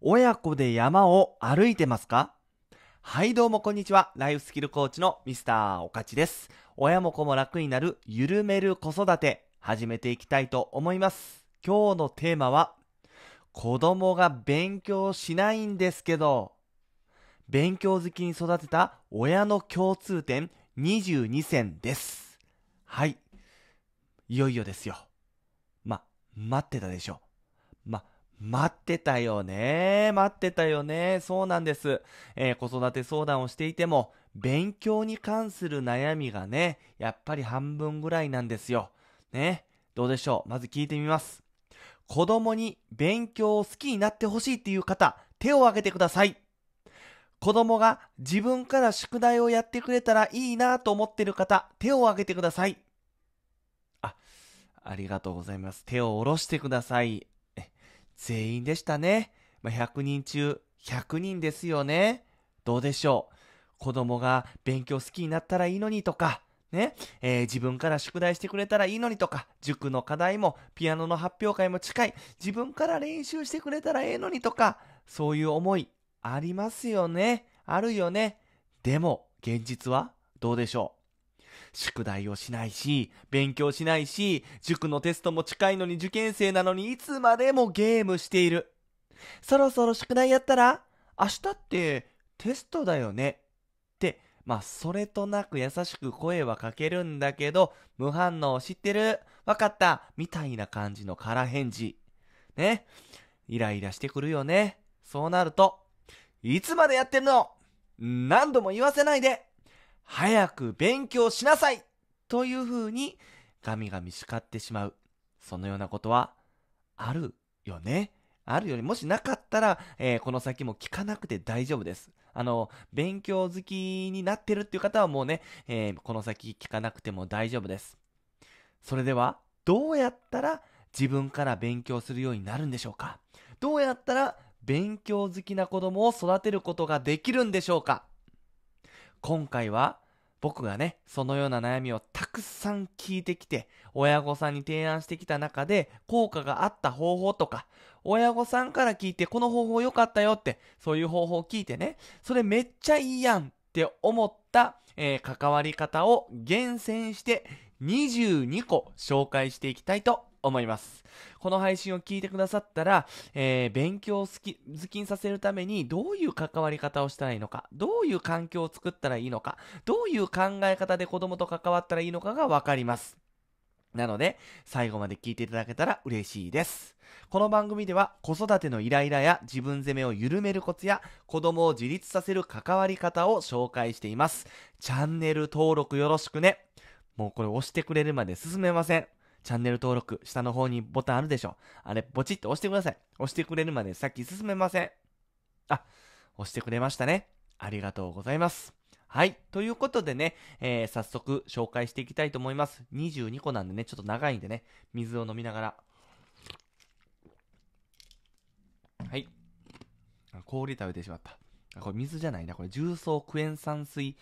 親子で山を歩いてますか？はいどうもこんにちは。ライフスキルコーチのミスターおかちです。親も子も楽になる緩める子育て始めていきたいと思います。今日のテーマは子供が勉強しないんですけど勉強好きに育てた親の共通点22選です。はい。いよいよですよ。ま、待ってたでしょ。待ってたよね。待ってたよね。そうなんです。えー、子育て相談をしていても、勉強に関する悩みがね、やっぱり半分ぐらいなんですよ。ね。どうでしょうまず聞いてみます。子供に勉強を好きになってほしいっていう方、手を挙げてください。子供が自分から宿題をやってくれたらいいなと思ってる方、手を挙げてください。あ、ありがとうございます。手を下ろしてください。全員でしたね。まあ、100人中100人ですよね。どうでしょう。子供が勉強好きになったらいいのにとか、ね、えー、自分から宿題してくれたらいいのにとか、塾の課題もピアノの発表会も近い、自分から練習してくれたらええのにとか、そういう思いありますよね。あるよね。でも、現実はどうでしょう宿題をしないし、勉強しないし、塾のテストも近いのに受験生なのにいつまでもゲームしている。そろそろ宿題やったら明日ってテストだよね。って、まあ、それとなく優しく声はかけるんだけど、無反応知ってる？わかったみたいな感じの空返事。ね。イライラしてくるよね。そうなると、いつまでやってるの？何度も言わせないで早く勉強しなさいというふうにガミガミ叱ってしまう。そのようなことはあるよね。あるよね。もしなかったら、えー、この先も聞かなくて大丈夫です。あの、勉強好きになってるっていう方はもうね、えー、この先聞かなくても大丈夫です。それでは、どうやったら自分から勉強するようになるんでしょうか？どうやったら勉強好きな子供を育てることができるんでしょうか？今回は僕がね、そのような悩みをたくさん聞いてきて、親御さんに提案してきた中で、効果があった方法とか、親御さんから聞いて、この方法良かったよって、そういう方法を聞いてね、それめっちゃいいやんって思った、えー、関わり方を厳選して、22個紹介していきたいと思います。この配信を聞いてくださったら、えー、勉強を好き、好きにさせるためにどういう関わり方をしたらいいのか、どういう環境を作ったらいいのか、どういう考え方で子供と関わったらいいのかがわかります。なので、最後まで聞いていただけたら嬉しいです。この番組では子育てのイライラや自分責めを緩めるコツや子供を自立させる関わり方を紹介しています。チャンネル登録よろしくね。もうこれ押してくれるまで進めません。チャンネル登録、下の方にボタンあるでしょ。あれ、ポチッと押してください。押してくれるまで先進めません。あ、押してくれましたね。ありがとうございます。はい。ということでね、えー、早速紹介していきたいと思います。22個なんでね、ちょっと長いんでね、水を飲みながら。はい。氷食べてしまった。これ水じゃないな。これ重曹クエン酸水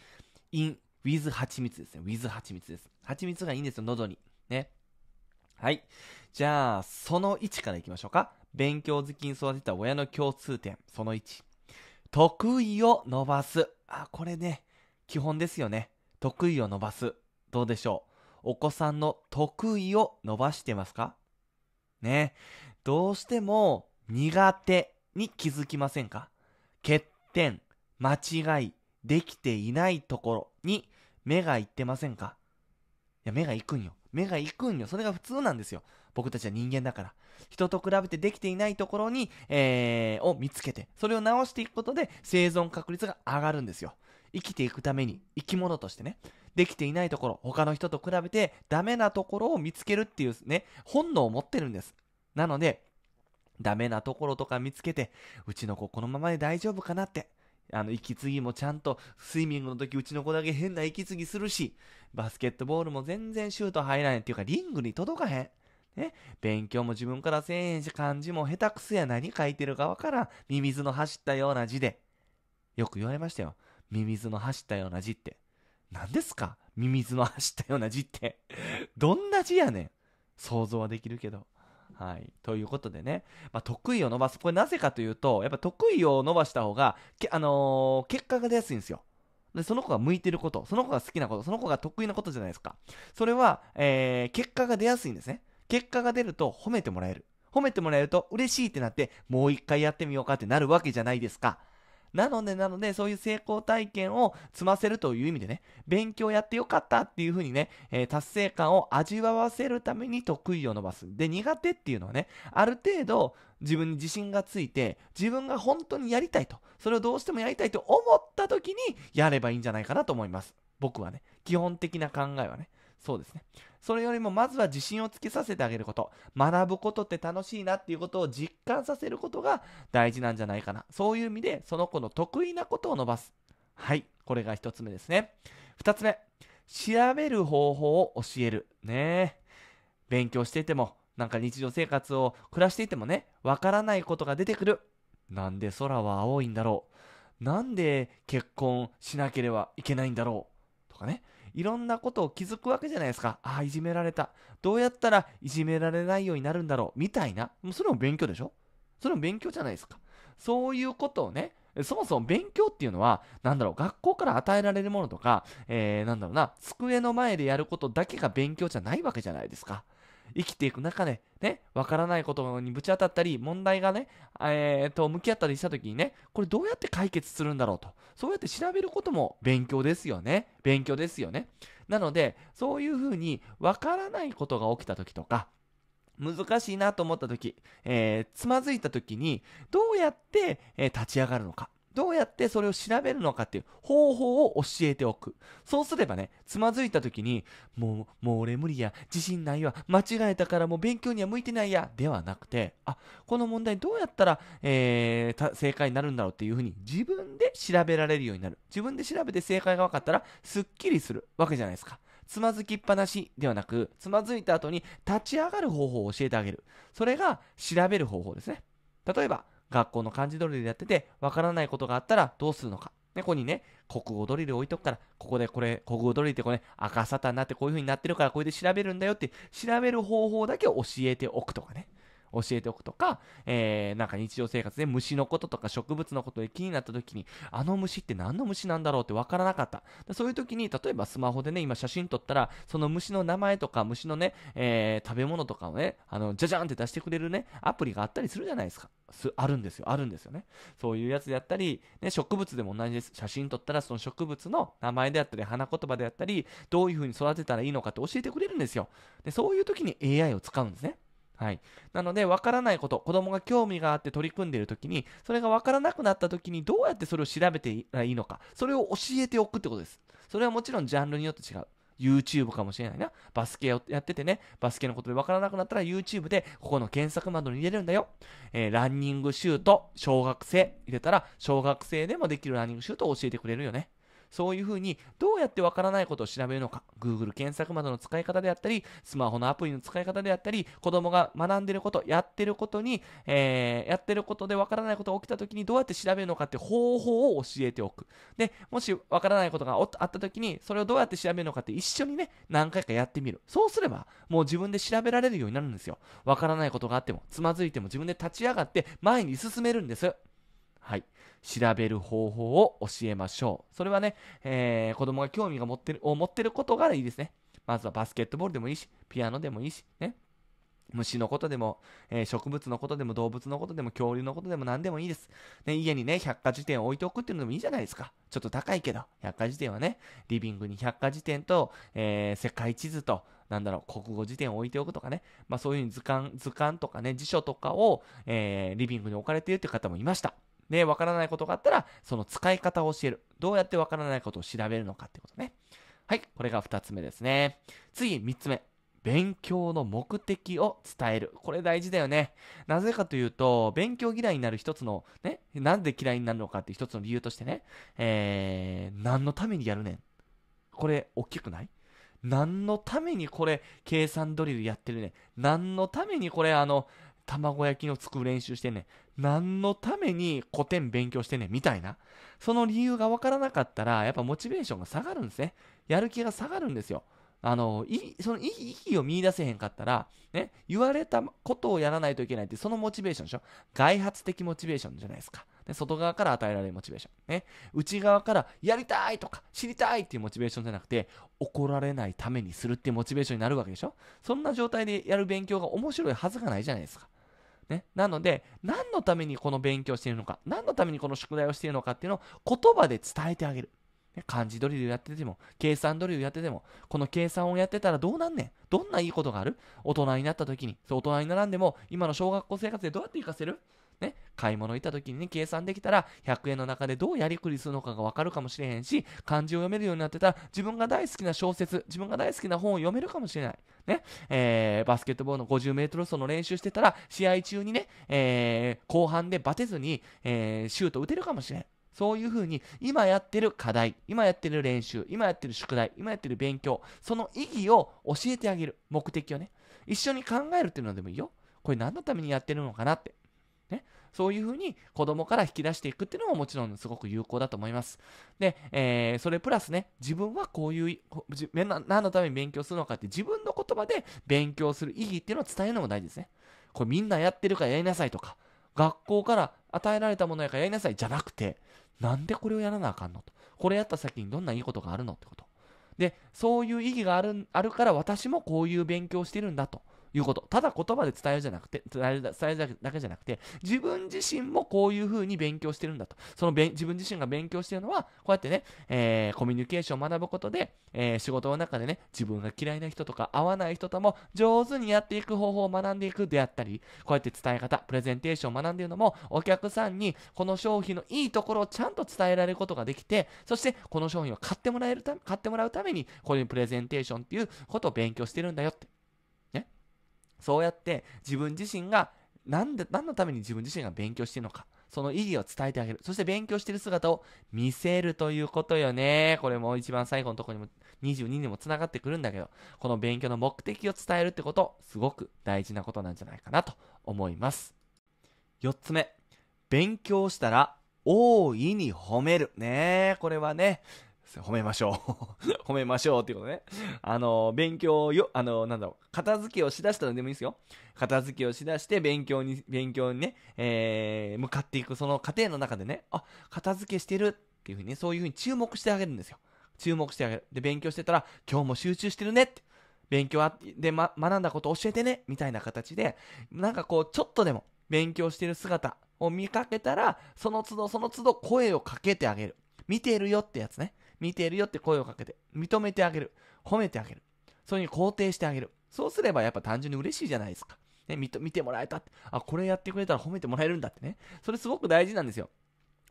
インウィズ蜂蜜ですね。ウィズ蜂蜜です。蜂蜜がいいんですよ、喉に。ね。はい。じゃあ、その1からいきましょうか。勉強好きに育てた親の共通点、その1。得意を伸ばす。あ、これね、基本ですよね。得意を伸ばす。どうでしょう。お子さんの得意を伸ばしてますか？ね。どうしても苦手に気づきませんか？欠点、間違い、できていないところに目がいってませんか？いや、目が行くんよ。目が行くんよ。それが普通なんですよ。僕たちは人間だから。人と比べてできていないところに、えー、を見つけて、それを直していくことで生存確率が上がるんですよ。生きていくために、生き物としてね、できていないところ、他の人と比べてダメなところを見つけるっていうね、本能を持ってるんです。なので、ダメなところとか見つけて、うちの子このままで大丈夫かなって、あの、息継ぎもちゃんと、スイミングの時うちの子だけ変な息継ぎするし、バスケットボールも全然シュート入らないっていうか、リングに届かへん。ね、勉強も自分からせえへんし、漢字も下手くそや何書いてるかわからん。ミミズの走ったような字で。よく言われましたよ。ミミズの走ったような字って。何ですか？ミミズの走ったような字って。どんな字やねん。想像はできるけど。はい。ということでね、まあ、得意を伸ばす。これなぜかというと、やっぱ得意を伸ばした方が、けあのー結果が出やすいんですよ。で、その子が向いてること、その子が好きなこと、その子が得意なことじゃないですか。それは、えー結果が出やすいんですね。結果が出ると褒めてもらえる。褒めてもらえると嬉しいってなって、もう一回やってみようかってなるわけじゃないですか。なので、なので、そういう成功体験を積ませるという意味でね、勉強やってよかったっていう風にね、えー達成感を味わわせるために得意を伸ばす。で、苦手っていうのはね、ある程度自分に自信がついて、自分が本当にやりたいと、それをどうしてもやりたいと思った時にやればいいんじゃないかなと思います。僕はね、基本的な考えはね。そうですね。それよりもまずは自信をつけさせてあげること。学ぶことって楽しいなっていうことを実感させることが大事なんじゃないかな。そういう意味で、その子の得意なことを伸ばす。はい。これが一つ目ですね。二つ目。調べる方法を教える。ね勉強していても、なんか日常生活を暮らしていてもね、わからないことが出てくる。なんで空は青いんだろう。なんで結婚しなければいけないんだろう。とかね。いろんなことを気づくわけじゃないですか。ああ、いじめられた。どうやったらいじめられないようになるんだろう。みたいな。もうそれも勉強でしょ？それも勉強じゃないですか。そういうことをね、そもそも勉強っていうのは、なんだろう、学校から与えられるものとか、えー、なんだろうな、机の前でやることだけが勉強じゃないわけじゃないですか。生きていく中で、ね、わからないことにぶち当たったり、問題がね、えー、と、向き合ったりした時にね、これどうやって解決するんだろうと。そうやって調べることも勉強ですよね。勉強ですよね。なので、そういうふうに、わからないことが起きた時とか、難しいなと思った時、えーつまずいた時に、どうやって、えー立ち上がるのか。どうやってそれを調べるのかっていう方法を教えておく。そうすればね、つまずいた時に、もう、もう俺無理や、自信ないわ、間違えたからもう勉強には向いてないや、ではなくて、あ、この問題どうやったら、えー正解になるんだろうっていうふうに自分で調べられるようになる。自分で調べて正解が分かったら、すっきりするわけじゃないですか。つまずきっぱなしではなく、つまずいた後に立ち上がる方法を教えてあげる。それが調べる方法ですね。例えば、学校の漢字ドリルでやってて、わからないことがあったらどうするのか。ね、ここにね、国語ドリル置いとくから、ここでこれ、国語ドリルってこれ、ね、赤沙汰になってこういう風になってるから、これで調べるんだよって、調べる方法だけ教えておくとかね。教えておくとか、えー、なんか日常生活で虫のこととか植物のことで気になった時に、あの虫って何の虫なんだろうって分からなかった。そういう時に、例えばスマホでね、今写真撮ったら、その虫の名前とか虫のね、えー食べ物とかをね、あの、じゃじゃんって出してくれるね、アプリがあったりするじゃないですか。すあるんですよ、あるんですよね。そういうやつであったり、ね、植物でも同じです。写真撮ったら、その植物の名前であったり、花言葉であったり、どういう風に育てたらいいのかって教えてくれるんですよ。で、そういう時に AI を使うんですね。はい。なので、わからないこと、子供が興味があって取り組んでいるときに、それがわからなくなったときに、どうやってそれを調べていいのか、それを教えておくってことです。それはもちろんジャンルによって違う。YouTube かもしれないな。バスケをやっててね、バスケのことでわからなくなったら YouTube でここの検索窓に入れるんだよ。えーランニングシュート、小学生入れたら、小学生でもできるランニングシュートを教えてくれるよね。そういうふうに、どうやってわからないことを調べるのか、Google 検索窓の使い方であったり、スマホのアプリの使い方であったり、子供が学んでること、やってることに、えーやってることでわからないことが起きたときにどうやって調べるのかって方法を教えておく。で、もしわからないことがあったときに、それをどうやって調べるのかって一緒にね、何回かやってみる。そうすれば、もう自分で調べられるようになるんですよ。わからないことがあっても、つまずいても自分で立ち上がって前に進めるんです。はい。調べる方法を教えましょう。それはね、えー子供が興味が持ってる、を持ってることがいいですね。まずはバスケットボールでもいいし、ピアノでもいいし、ね。虫のことでも、えー植物のことでも動物のことでも恐竜のことでも何でもいいです。ね、家にね、百科事典を置いておくっていうのもいいじゃないですか。ちょっと高いけど、百科事典はね、リビングに百科事典と、えー世界地図と、なんだろう、国語辞典を置いておくとかね。まあそういうふうに図鑑、図鑑とかね、辞書とかを、えーリビングに置かれているっていう方もいました。で、わからないことがあったら、その使い方を教える。どうやってわからないことを調べるのかってことね。はい、これが二つ目ですね。次、三つ目。勉強の目的を伝える。これ大事だよね。なぜかというと、勉強嫌いになる一つの、ね、なんで嫌いになるのかっていう一つの理由としてね、えー、何のためにやるねん。これ、大きくない？何のためにこれ、計算ドリルやってるねん。何のためにこれ、あの、卵焼きの作る練習してね。何のために古典勉強してね。みたいな。その理由がわからなかったら、やっぱモチベーションが下がるんですね。やる気が下がるんですよ。あの、いその意義を見出せへんかったら、ね、言われたことをやらないといけないって、そのモチベーションでしょ外発的モチベーションじゃないですか。で外側から与えられるモチベーション。ね。内側からやりたいとか知りたいっていうモチベーションじゃなくて、怒られないためにするっていうモチベーションになるわけでしょそんな状態でやる勉強が面白いはずがないじゃないですか。ね、なので、何のためにこの勉強しているのか、何のためにこの宿題をしているのかっていうのを言葉で伝えてあげる。ね、漢字ドリルやってても、計算ドリルやってても、この計算をやってたらどうなんねん。どんないいことがある？大人になった時に、そう大人に並んでも、今の小学校生活でどうやって活かせる？ね、買い物行った時にね、計算できたら、100円の中でどうやりくりするのかがわかるかもしれへんし、漢字を読めるようになってたら、自分が大好きな小説、自分が大好きな本を読めるかもしれない。ね、えー、バスケットボールの50メートル走の練習してたら、試合中にね、えー、後半でバテずに、えー、シュート打てるかもしれない。そういうふうに、今やってる課題、今やってる練習、今やってる宿題、今やってる勉強、その意義を教えてあげる。目的をね。一緒に考えるっていうのでもいいよ。これ何のためにやってるのかなって。ねそういうふうに子供から引き出していくっていうのももちろんすごく有効だと思います。で、えー、それプラスね、自分はこういう、何のために勉強するのかって自分の言葉で勉強する意義っていうのを伝えるのも大事ですね。これみんなやってるからやりなさいとか、学校から与えられたものやからやりなさいじゃなくて、なんでこれをやらなあかんのと。これやった先にどんないいことがあるのってこと。で、そういう意義があるあるから私もこういう勉強してるんだと。いうこと。ただ言葉で伝えるじゃなくて、伝えるだけじゃなくて、自分自身もこういうふうに勉強してるんだと。その自分自身が勉強してるのは、こうやってね、えー、コミュニケーションを学ぶことで、えー、仕事の中でね、自分が嫌いな人とか合わない人とも上手にやっていく方法を学んでいくであったり、こうやって伝え方、プレゼンテーションを学んでいるのも、お客さんにこの商品のいいところをちゃんと伝えられることができて、そしてこの商品を買ってもらえるため買ってもらうために、こういうプレゼンテーションっていうことを勉強してるんだよって。そうやって自分自身が何で何のために自分自身が勉強しているのか、その意義を伝えてあげる。そして勉強している姿を見せるということよね。これも一番最後のところにも22にもつながってくるんだけど、この勉強の目的を伝えるってこと、すごく大事なことなんじゃないかなと思います。4つ目、勉強したら大いに褒める。ねこれはね、褒めましょう 褒めましょうっていうことね。あの、勉強よ、あの、なんだろう、片付けをしだしたらでもいいですよ。片付けをしだして勉強に、勉強にね、えー、向かっていくその過程の中でね、あ、片付けしてるっていうふうにね、そういうふうに注目してあげるんですよ。注目してあげる。で、勉強してたら、今日も集中してるねって。勉強で、ま、学んだこと教えてねみたいな形で、なんかこう、ちょっとでも勉強してる姿を見かけたら、その都度その都度声をかけてあげる。見てるよってやつね。見てるよって声をかけて、認めてあげる。褒めてあげる。そういうふうに肯定してあげる。そうすればやっぱ単純に嬉しいじゃないですか。ね、見てもらえたって。あ、これやってくれたら褒めてもらえるんだってね。それすごく大事なんですよ。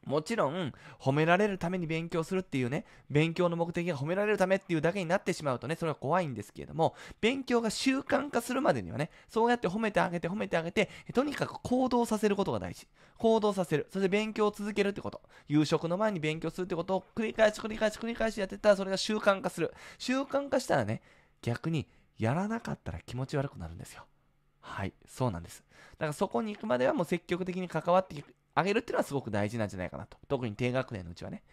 もちろん、褒められるために勉強するっていうね、勉強の目的が褒められるためっていうだけになってしまうとね、それは怖いんですけれども、勉強が習慣化するまでにはね、そうやって褒めてあげて褒めてあげて、とにかく行動させることが大事。行動させる。そして勉強を続けるってこと。夕食の前に勉強するってことを繰り返し繰り返し繰り返しやってたら、それが習慣化する。習慣化したらね、逆にやらなかったら気持ち悪くなるんですよ。はい、そうなんです。だからそこに行くまではもう積極的に関わっていくあげるっていうのはすごく大事なんじゃないかなと。特に低学年のうちはね。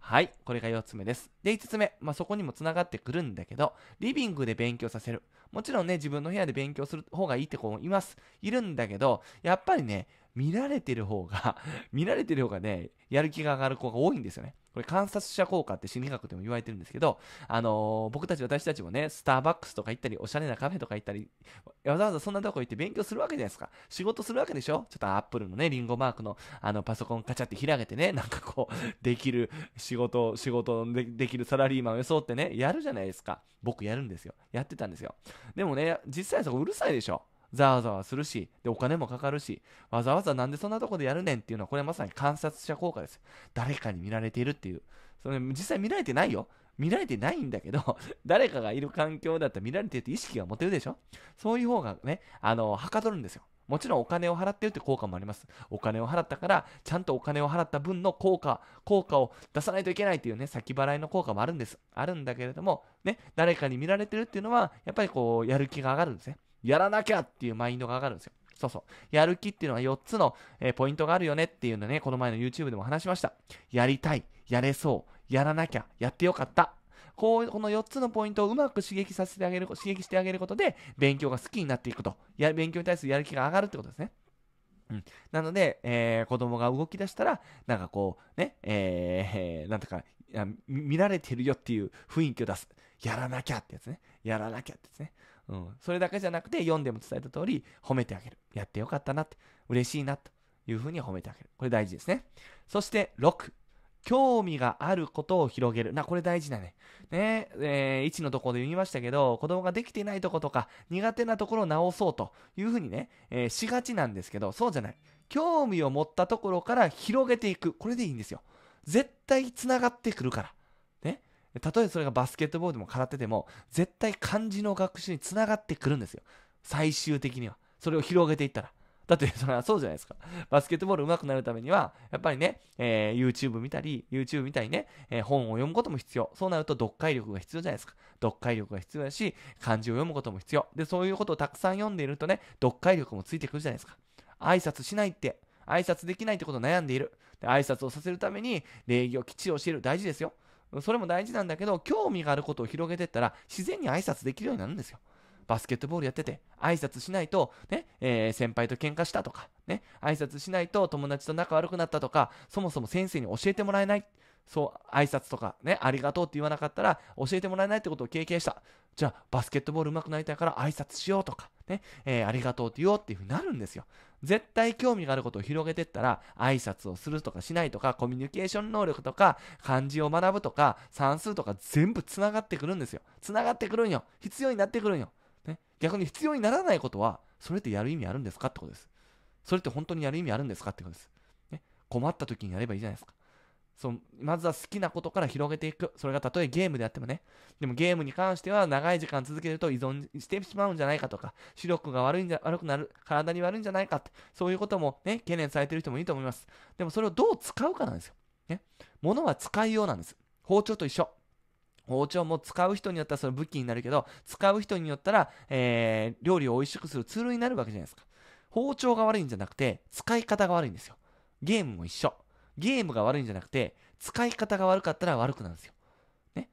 はい。これが4つ目です。で、5つ目。まあ、そこにもつながってくるんだけど、リビングで勉強させる。もちろんね、自分の部屋で勉強する方がいいって子もいます。いるんだけど、やっぱりね、見られてる方が 見られてる方がね、やる気が上がる子が多いんですよね。これ観察者効果って心理学でも言われてるんですけど、あのー、僕たち私たちもね、スターバックスとか行ったり、おしゃれなカフェとか行ったり、わざわざそんなとこ行って勉強するわけじゃないですか。仕事するわけでしょ？ちょっとアップルのね、リンゴマークのあのパソコンカチャって開けてね、なんかこう、できる仕事、仕事でできるサラリーマンを装ってね、やるじゃないですか。僕やるんですよ。やってたんですよ。でもね、実際そこうるさいでしょ？ざわざわするし、で、お金もかかるし、わざわざなんでそんなとこでやるねんっていうのは、これまさに観察者効果です。誰かに見られているっていう。それ実際見られてないよ。見られてないんだけど、誰かがいる環境だったら見られてるって意識が持てるでしょ？そういう方がね、あの、はかどるんですよ。もちろんお金を払ってるって効果もあります。お金を払ったから、ちゃんとお金を払った分の効果、効果を出さないといけないっていうね、先払いの効果もあるんです。あるんだけれども、ね、誰かに見られてるっていうのは、やっぱりこう、やる気が上がるんですね。やらなきゃっていうマインドが上がるんですよ。そうそう。やる気っていうのは4つの、えー、ポイントがあるよねっていうのね、この前の YouTube でも話しました。やりたい、やれそう、やらなきゃ、やってよかった。こうこの4つのポイントをうまく刺激させてあげる、刺激してあげることで、勉強が好きになっていくと。や勉強に対するやる気が上がるってことですね。うん、なので、えー、子供が動き出したら、なんかこう、ね、えー、なんとか、見られてるよっていう雰囲気を出す。やらなきゃってやつね。やらなきゃってやつね。うん。それだけじゃなくて、読んでも伝えた通り、褒めてあげる。やってよかったなって。嬉しいなというふうに褒めてあげる。これ大事ですね。そして、6。興味があることを広げる。な、これ大事だね。ね、えー、1のところで言いましたけど、子供ができていないとことか、苦手なところを直そうというふうにね、えー、しがちなんですけど、そうじゃない。興味を持ったところから広げていく。これでいいんですよ。絶対繋がってくるから。たとえそれがバスケットボールでも空手でも、絶対漢字の学習に繋がってくるんですよ。最終的には。それを広げていったら。だって、それはそうじゃないですか。バスケットボール上手くなるためには、やっぱりね、えー、YouTube 見たり、YouTube 見たりね、えー、本を読むことも必要。そうなると読解力が必要じゃないですか。読解力が必要だし、漢字を読むことも必要。で、そういうことをたくさん読んでいるとね、読解力もついてくるじゃないですか。挨拶しないって、挨拶できないってことを悩んでいる。で挨拶をさせるために礼儀をきっちり教える。大事ですよ。それも大事なんだけど、興味があることを広げていったら、自然に挨拶できるようになるんですよ。バスケットボールやってて、挨拶しないと、ね、えー、先輩と喧嘩したとか、ね、挨拶しないと友達と仲悪くなったとか、そもそも先生に教えてもらえない。そう、挨拶とかね、ありがとうって言わなかったら教えてもらえないってことを経験した。じゃあ、バスケットボール上手くなりたいから挨拶しようとか、ね、えー、ありがとうって言おうっていうふうになるんですよ。絶対興味があることを広げていったら、挨拶をするとかしないとか、コミュニケーション能力とか、漢字を学ぶとか、算数とか全部繋がってくるんですよ。繋がってくるんよ。必要になってくるんよ。ね、逆に必要にならないことは、それってやる意味あるんですかってことです。それって本当にやる意味あるんですかってことです。ね、困った時にやればいいじゃないですか。そうまずは好きなことから広げていく。それがたとえゲームであってもね。でもゲームに関しては長い時間続けると依存してしまうんじゃないかとか、視力が悪いんじゃ悪くなる、体に悪いんじゃないかって、そういうこともね、懸念されてる人もいいと思います。でもそれをどう使うかなんですよ。ね。物は使いようなんです。包丁と一緒。包丁も使う人によったらその武器になるけど、使う人によったら、えー、料理を美味しくするツールになるわけじゃないですか。包丁が悪いんじゃなくて、使い方が悪いんですよ。ゲームも一緒。ゲームが悪いんじゃなくて、使い方が悪かったら悪くなるんですよ。ね。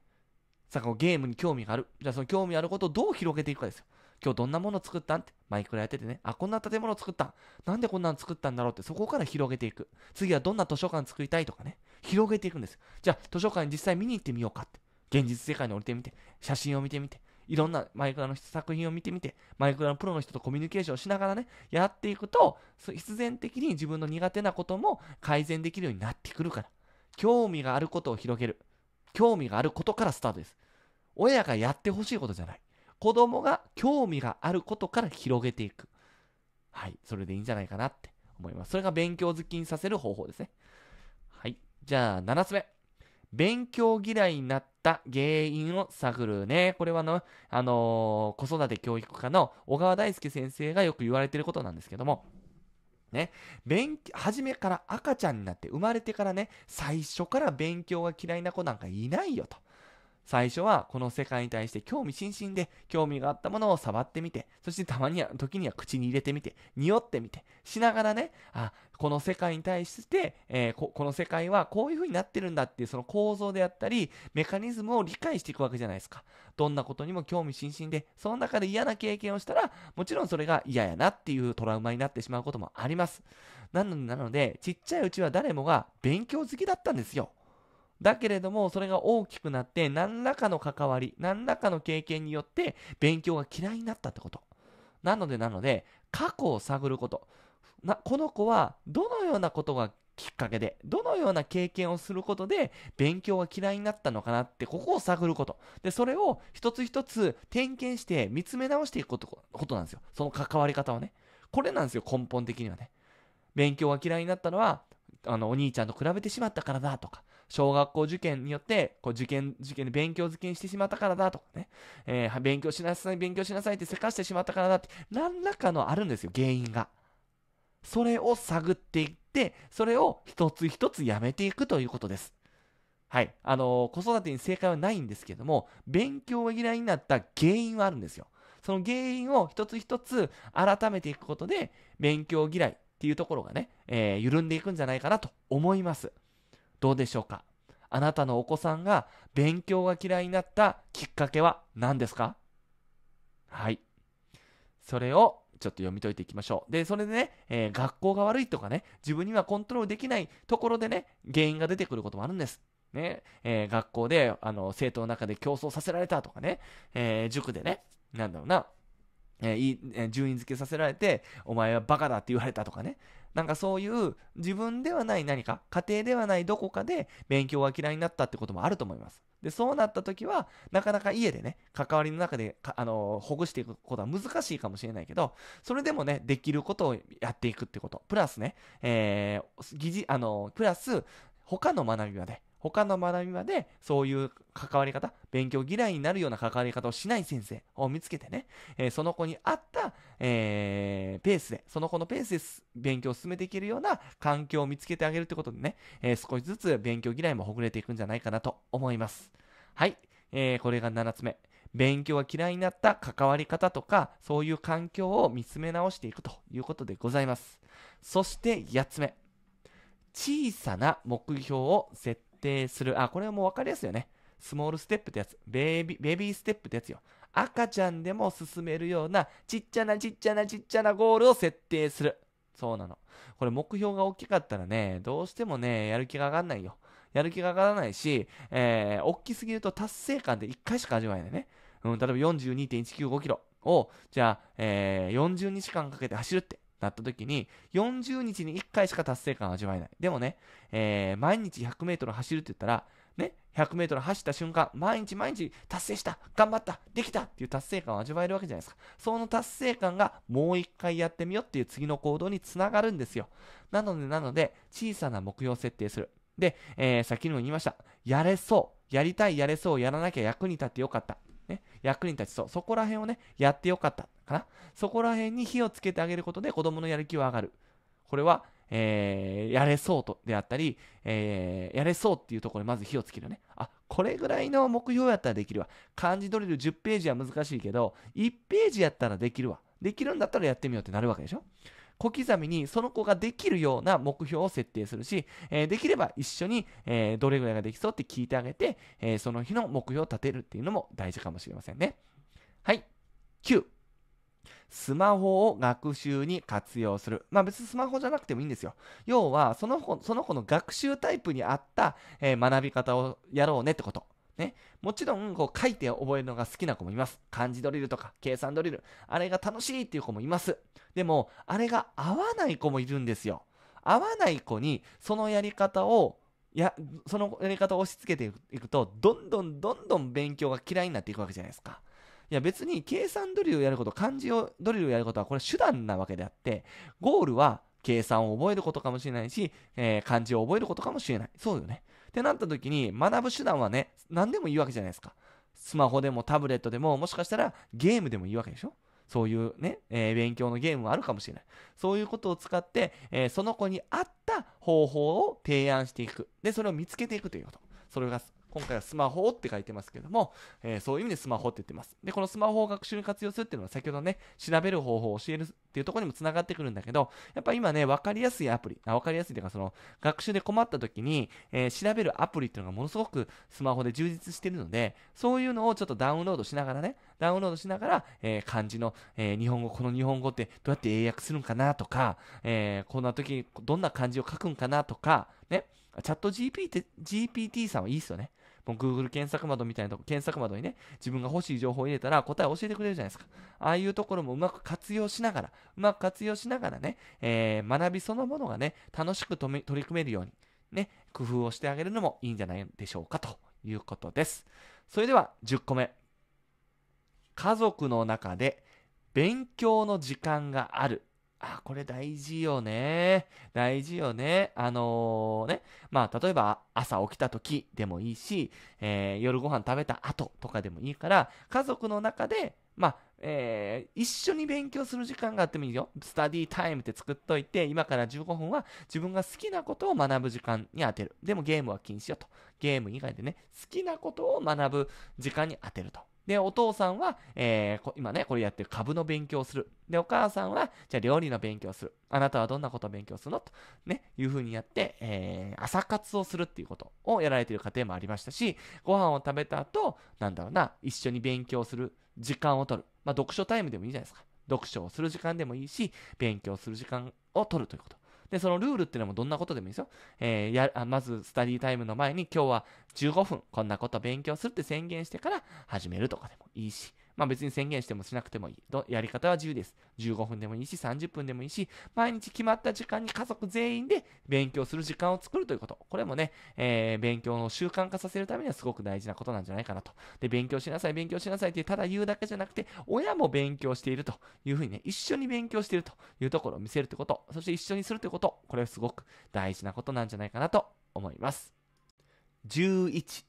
さあ、ゲームに興味がある。じゃあその興味あることをどう広げていくかですよ。今日どんなもの作ったんって、マイクラやっててね、あ、こんな建物作ったん。なんでこんなの作ったんだろうって、そこから広げていく。次はどんな図書館作りたいとかね、広げていくんです。じゃあ、図書館に実際見に行ってみようかって。現実世界に降りてみて、写真を見てみて、いろんなマイクラの作品を見てみて、マイクラのプロの人とコミュニケーションしながらね、やっていくと、必然的に自分の苦手なことも改善できるようになってくるから。興味があることを広げる。興味があることからスタートです。親がやってほしいことじゃない。子供が興味があることから広げていく。はい。それでいいんじゃないかなって思います。それが勉強好きにさせる方法ですね。はい。じゃあ、7つ目。勉強嫌いになった原因を探るね。これはの、あのー、子育て教育科の小川大輔先生がよく言われてることなんですけども、ね、勉初めから赤ちゃんになって生まれてからね、最初から勉強が嫌いな子なんかいないよと。最初はこの世界に対して興味津々で興味があったものを触ってみて、そしてたまには、時には口に入れてみて、匂ってみて、しながらね、あ、この世界に対して、えー、ここの世界はこういう風になってるんだっていうその構造であったり、メカニズムを理解していくわけじゃないですか。どんなことにも興味津々で、その中で嫌な経験をしたら、もちろんそれが嫌やなっていうトラウマになってしまうこともあります。なの、なので、ちっちゃいうちは誰もが勉強好きだったんですよ。だけれども、それが大きくなって、何らかの関わり、何らかの経験によって、勉強が嫌いになったってこと。なので、なので、過去を探ること。なこの子は、どのようなことがきっかけで、どのような経験をすることで、勉強が嫌いになったのかなって、ここを探ること。で、それを一つ一つ点検して見つめ直していくことことなんですよ。その関わり方をね。これなんですよ、根本的にはね。勉強が嫌いになったのは、あの、お兄ちゃんと比べてしまったからだとか、小学校受験によって、こう受験、受験で勉強好きにしてしまったからだとかね、えー、勉強しなさい、勉強しなさいってせかしてしまったからだって、何らかのあるんですよ、原因が。それを探っていって、それを一つ一つやめていくということです。はい。あのー、子育てに正解はないんですけども、勉強が嫌いになった原因はあるんですよ。その原因を一つ一つ改めていくことで、勉強嫌いっていうところがね、えー、緩んでいくんじゃないかなと思います。どうでしょうか？あなたのお子さんが勉強が嫌いになったきっかけは何ですか？はい。それをちょっと読み解いていきましょう。で、それでね、えー、学校が悪いとかね、自分にはコントロールできないところでね、原因が出てくることもあるんです。ね、えー、学校で、あの、生徒の中で競争させられたとかね、えー、塾でね、なんだろうな、えー、え順位付けさせられて、お前はバカだって言われたとかね。なんかそういう自分ではない何か、家庭ではないどこかで勉強が嫌いになったってこともあると思います。で、そうなった時は、なかなか家でね、関わりの中で、あのほぐしていくことは難しいかもしれないけど、それでもね、できることをやっていくってこと。プラスね、えー、疑似、あのプラス、他の学びはね、他の学び場でそういう関わり方、勉強嫌いになるような関わり方をしない先生を見つけてね、えー、その子に合った、えー、ペースで、その子のペースで勉強を進めていけるような環境を見つけてあげるってことでね、えー、少しずつ勉強嫌いもほぐれていくんじゃないかなと思います。はい、えー、これが7つ目。勉強が嫌いになった関わり方とか、そういう環境を見つめ直していくということでございます。そして8つ目。小さな目標を設定する。あ、これはもう分かりやすいよね。スモールステップってやつ。ベビー、ベビーステップってやつよ。赤ちゃんでも進めるようなちっちゃなちっちゃなちっちゃなゴールを設定する。そうなの。これ目標が大きかったらね、どうしてもね、やる気が上がんないよ。やる気が上がらないし、えー、大きすぎると達成感で1回しか味わえないね。うん、例えば42.195キロを、じゃあ、えー、40日間かけて走るって。なった時に、40日に1回しか達成感を味わえない。でもね、えー、毎日100メートル走るって言ったら、ね、100メートル走った瞬間、毎日毎日達成した、頑張った、できたっていう達成感を味わえるわけじゃないですか。その達成感がもう一回やってみようっていう次の行動につながるんですよ。なので、なので、小さな目標を設定する。で、えー、さっきにも言いました。やれそう。やりたい、やれそう、やらなきゃ役に立ってよかった。ね、役に立ちそう。そこら辺をね、やってよかったかな。そこら辺に火をつけてあげることで子供のやる気は上がる。これは、えー、やれそうとであったり、えー、やれそうっていうところにまず火をつけるね。あ、これぐらいの目標やったらできるわ。漢字ドリル10ページは難しいけど、1ページやったらできるわ。できるんだったらやってみようってなるわけでしょ。小刻みにその子ができるような目標を設定するし、えー、できれば一緒に、えー、どれぐらいができそうって聞いてあげて、えー、その日の目標を立てるっていうのも大事かもしれませんね。はい。9。スマホを学習に活用する。まあ別にスマホじゃなくてもいいんですよ。要は、その子その子の学習タイプに合った、えー、学び方をやろうねってこと。ね。もちろん、こう書いて覚えるのが好きな子もいます。漢字ドリルとか計算ドリル。あれが楽しいっていう子もいます。でも、あれが合わない子もいるんですよ。合わない子に、そのやり方を、や、そのやり方を押し付けていくと、どんどんどんどん勉強が嫌いになっていくわけじゃないですか。いや別に計算ドリルをやること、漢字をドリルをやることはこれ手段なわけであって、ゴールは計算を覚えることかもしれないし、えー、漢字を覚えることかもしれない。そうよね。ってなった時に、学ぶ手段はね、何でもいいわけじゃないですか。スマホでもタブレットでも、もしかしたらゲームでもいいわけでしょそういうね、えー、勉強のゲームもあるかもしれない。そういうことを使って、えー、その子に合った方法を提案していく。で、それを見つけていくということ。それが今回はスマホって書いてますけども、えー、そういう意味でスマホって言ってます。で、このスマホを学習に活用するっていうのは先ほどね、調べる方法を教えるっていうところにも繋がってくるんだけど、やっぱ今ね、わかりやすいアプリ、あ、わかりやすいというかその、学習で困った時に、えー、調べるアプリっていうのがものすごくスマホで充実してるので、そういうのをちょっとダウンロードしながらね、ダウンロードしながら、えー、漢字の、え、日本語、この日本語ってどうやって英訳するんかなとか、え、こんな時にどんな漢字を書くんかなとか、ね、チャット GPT, GPT さんはいいっすよね。もう Google 検索窓みたいなとこ、検索窓にね、自分が欲しい情報を入れたら答え教えてくれるじゃないですか。ああいうところもうまく活用しながら、うまく活用しながらね、えー、学びそのものがね、楽しく取り組めるように、ね、工夫をしてあげるのもいいんじゃないでしょうかということです。それでは10個目。家族の中で勉強の時間があるあ、これ大事よね。大事よね。あのー、ね。まあ、例えば朝起きた時でもいいし、えー、夜ご飯食べた後とかでもいいから、家族の中で、まあ、えー、一緒に勉強する時間があってもいいよ。スタディタイムって作っといて、今から15分は自分が好きなことを学ぶ時間に当てる。でもゲームは禁止よと。ゲーム以外でね、好きなことを学ぶ時間に当てると。で、お父さんは、えー、今ね、これやってる株の勉強をする。で、お母さんは、じゃあ料理の勉強をする。あなたはどんなことを勉強するの？と、ね、いうふうにやって、えー、朝活をするっていうことをやられている家庭もありましたし、ご飯を食べた後、なんだろうな、一緒に勉強する時間を取る。まあ、読書タイムでもいいじゃないですか。読書をする時間でもいいし、勉強する時間を取るということ。で、そのルールっていうのもどんなことでもいいですよ。えー、やあまず、スタディタイムの前に今日は15分こんなこと勉強するって宣言してから始めるとかでもいいし、まあ別に宣言してもしなくてもいい。やり方は自由です。15分でもいいし、30分でもいいし、毎日決まった時間に家族全員で勉強する時間を作るということ。これもね、えー、勉強の習慣化させるためにはすごく大事なことなんじゃないかなと。で、勉強しなさい、勉強しなさいってただ言うだけじゃなくて、親も勉強しているというふうにね、一緒に勉強しているというところを見せるということ、そして一緒にするということ、これはすごく大事なことなんじゃないかなと思います。11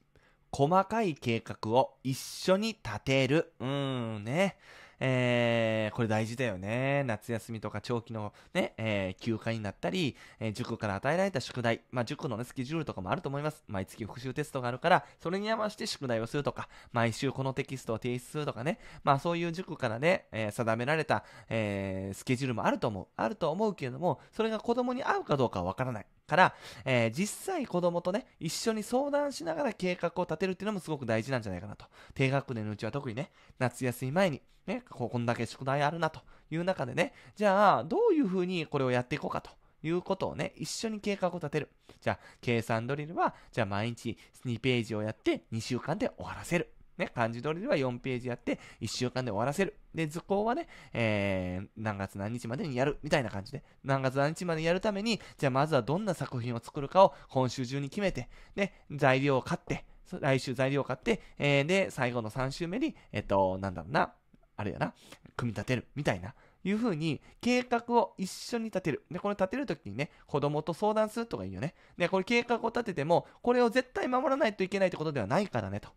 細かい計画を一緒に立てる。うーんね。えー、これ大事だよね。夏休みとか長期のね、えー、休暇になったり、えー、塾から与えられた宿題、まあ、塾のね、スケジュールとかもあると思います。毎月復習テストがあるから、それに合わせて宿題をするとか、毎週このテキストを提出するとかね、まあそういう塾からね、えー、定められた、えー、スケジュールもあると思う。あると思うけれども、それが子供に合うかどうかはわからない。から、えー、実際子供とね、一緒に相談しながら計画を立てるっていうのもすごく大事なんじゃないかなと。低学年のうちは特にね、夏休み前に、ね、こんだけ宿題あるなという中でね、じゃあ、どういうふうにこれをやっていこうかと。いうことをね、一緒に計画を立てる。じゃあ、計算ドリルは、じゃあ毎日2ページをやって2週間で終わらせる。ね、漢字ドリルは4ページやって1週間で終わらせる。で、図工はね、えー、何月何日までにやる。みたいな感じで。何月何日までやるために、じゃあまずはどんな作品を作るかを今週中に決めて、で、材料を買って、来週材料を買って、えー、で、最後の3週目に、えっと、なんだろうな、あれやな、組み立てる、みたいな。いう風に計画を一緒に立てる。で、これ立てるときにね、子供と相談するとかいいよね。で、これ計画を立てても、これを絶対守らないといけないってことではないからね、と。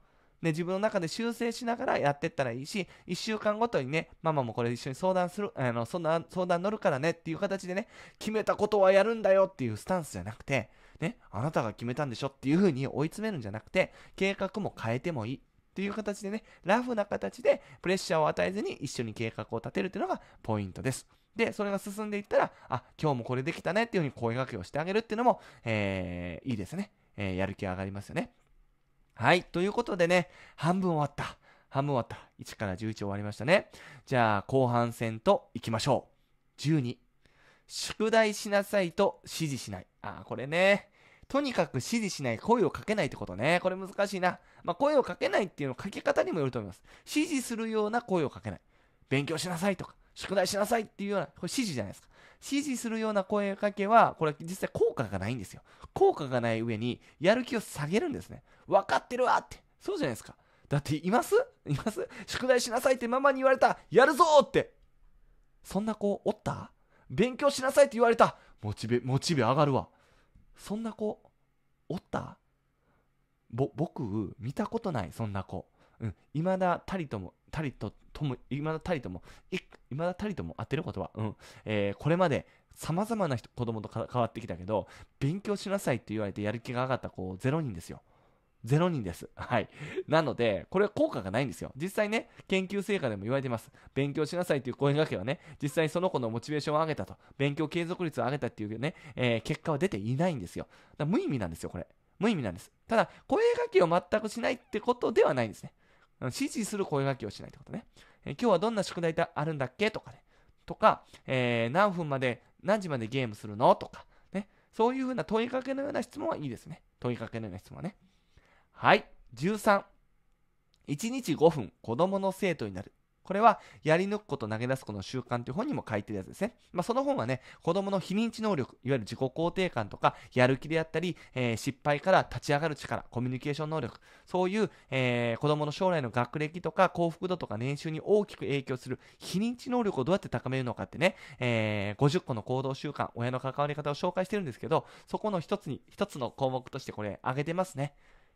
で、自分の中で修正しながらやってったらいいし、1週間ごとにね、ママもこれ一緒に相談する、あの、そんな相談乗るからねっていう形でね、決めたことはやるんだよっていうスタンスじゃなくて、ね、あなたが決めたんでしょっていう風に追い詰めるんじゃなくて、計画も変えてもいい。っていう形でね、ラフな形でプレッシャーを与えずに一緒に計画を立てるっていうのがポイントです。で、それが進んでいったら、あ、今日もこれできたねっていう風に声掛けをしてあげるっていうのも、えー、いいですね。えー、やる気上がりますよね。はい。ということでね、半分終わった。半分終わった。1から11終わりましたね。じゃあ、後半戦と行きましょう。12。宿題しなさいと指示しない。あ、これね。とにかく指示しない、声をかけないってことね。これ難しいな。まあ、声をかけないっていうのかけ方にもよると思います。指示するような声をかけない。勉強しなさいとか、宿題しなさいっていうような、これ指示じゃないですか。指示するような声かけは、これ実際効果がないんですよ。効果がない上に、やる気を下げるんですね。分かってるわって。そうじゃないですか。だって、います？います？宿題しなさいってママに言われた。やるぞって。そんな子おった？勉強しなさいって言われた。モチベ、モチベ上がるわ。そんな子、おった？ぼ、僕、見たことない、そんな子。うん、未だたりとも、たりと、とも、未だたりとも、い、未だたりとも、合ってることは、うん、えー、これまで、様々な人子供と変わってきたけど、勉強しなさいって言われてやる気が上がった子、0人ですよ。0人です。はい。なので、これは効果がないんですよ。実際ね、研究成果でも言われてます。勉強しなさいっていう声掛けはね、実際その子のモチベーションを上げたと、勉強継続率を上げたっていうね、えー、結果は出ていないんですよ。だ無意味なんですよ、これ。無意味なんです。ただ、声掛けを全くしないってことではないんですね。指示する声掛けをしないってことね。えー、今日はどんな宿題あるんだっけ？とかね。とか、えー、何分まで、何時までゲームするの？とか、ね。そういうふうな問いかけのような質問はいいですね。問いかけのような質問ね。はい。13。1日5分子供の生徒になる。これは、やり抜くこと投げ出すことの習慣という本にも書いてるやつですね。まあ、その本はね、子供の非認知能力、いわゆる自己肯定感とか、やる気であったり、えー、失敗から立ち上がる力、コミュニケーション能力、そういう、えー、子供の将来の学歴とか幸福度とか年収に大きく影響する非認知能力をどうやって高めるのかってね、えー、50個の行動習慣、親の関わり方を紹介してるんですけど、そこの一つに、一つの項目としてこれ挙げてますね。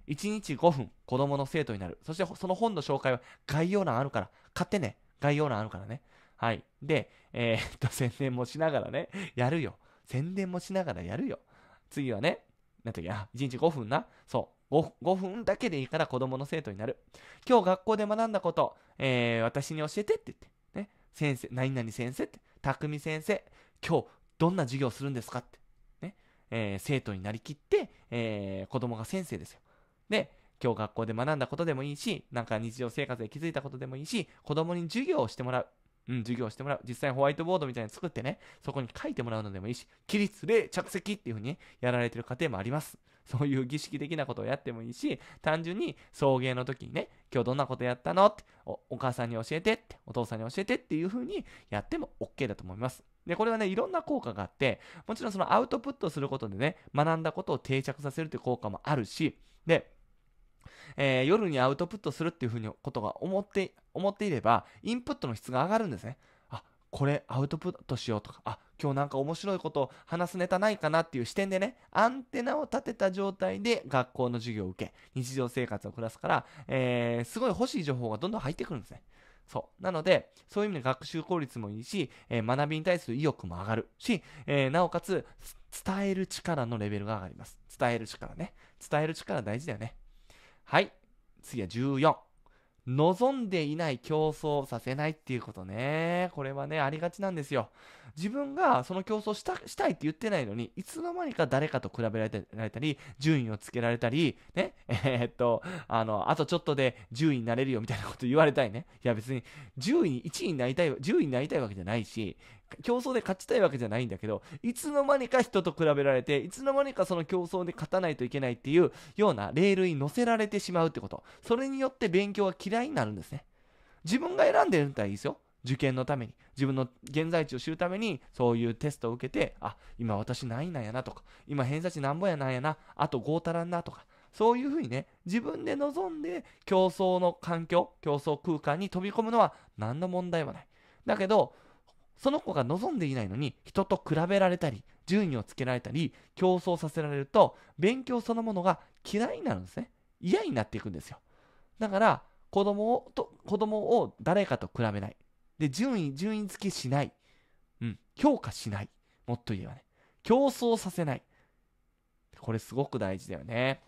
1日5分子供の生徒になる。そしてその本の紹介は概要欄あるから、買ってね。概要欄あるからね。はい。で、えー、っと、宣伝もしながらね、やるよ。宣伝もしながらやるよ。次はね、なんていうか、1日5分な。そう。5, 5分だけでいいから子供の生徒になる。今日学校で学んだこと、えー、私に教えてって言って、ね、先生、何々先生って、匠先生、今日どんな授業するんですかって、ね、えー、生徒になりきって、えー、子供が先生ですよ。で、今日学校で学んだことでもいいし、なんか日常生活で気づいたことでもいいし、子供に授業をしてもらう。うん、授業をしてもらう。実際ホワイトボードみたいに作ってね、そこに書いてもらうのでもいいし、起立、礼、着席っていう風に、ね、やられてる家庭もあります。そういう儀式的なことをやってもいいし、単純に送迎の時にね、今日どんなことやったのってお、お母さんに教えてって、お父さんに教えてっていう風にやっても OK だと思います。で、これはね、いろんな効果があって、もちろんそのアウトプットすることでね、学んだことを定着させるという効果もあるし、で、えー、夜にアウトプットするっていうふうにことが思って、思っていれば、インプットの質が上がるんですね。あ、これアウトプットしようとか、あ、今日なんか面白いことを話すネタないかなっていう視点でね、アンテナを立てた状態で学校の授業を受け、日常生活を暮らすから、えー、すごい欲しい情報がどんどん入ってくるんですね。そう。なので、そういう意味で学習効率もいいし、えー、学びに対する意欲も上がるし、えー、なおかつ、伝える力のレベルが上がります。伝える力ね。伝える力大事だよね。はい。次は14。望んでいない競争をさせないっていうことね。これはね、ありがちなんですよ。自分がその競争したしたいって言ってないのに、いつの間にか誰かと比べられたり、順位をつけられたり、ね、えー、っと、あの、あとちょっとで10位になれるよみたいなこと言われたいね。いや別に、10位、1位になりたい、10位になりたいわけじゃないし、競争で勝ちたいわけじゃないんだけど、いつの間にか人と比べられて、いつの間にかその競争で勝たないといけないっていうようなレールに乗せられてしまうってこと。それによって勉強が嫌いになるんですね。自分が選んでるんだったらいいですよ。受験のために、自分の現在地を知るために、そういうテストを受けて、あ、今私何位なんやなとか、今偏差値なんぼやなんやな、あと5足らんなとか、そういうふうにね、自分で望んで競争の環境、競争空間に飛び込むのは何の問題はない。だけど、その子が望んでいないのに人と比べられたり、順位をつけられたり、競争させられると、勉強そのものが嫌いになるんですね。嫌になっていくんですよ。だから、子供をと子供を誰かと比べない。で、順位、順位付けしない。うん。評価しない。もっと言えばね。競争させない。これすごく大事だよね。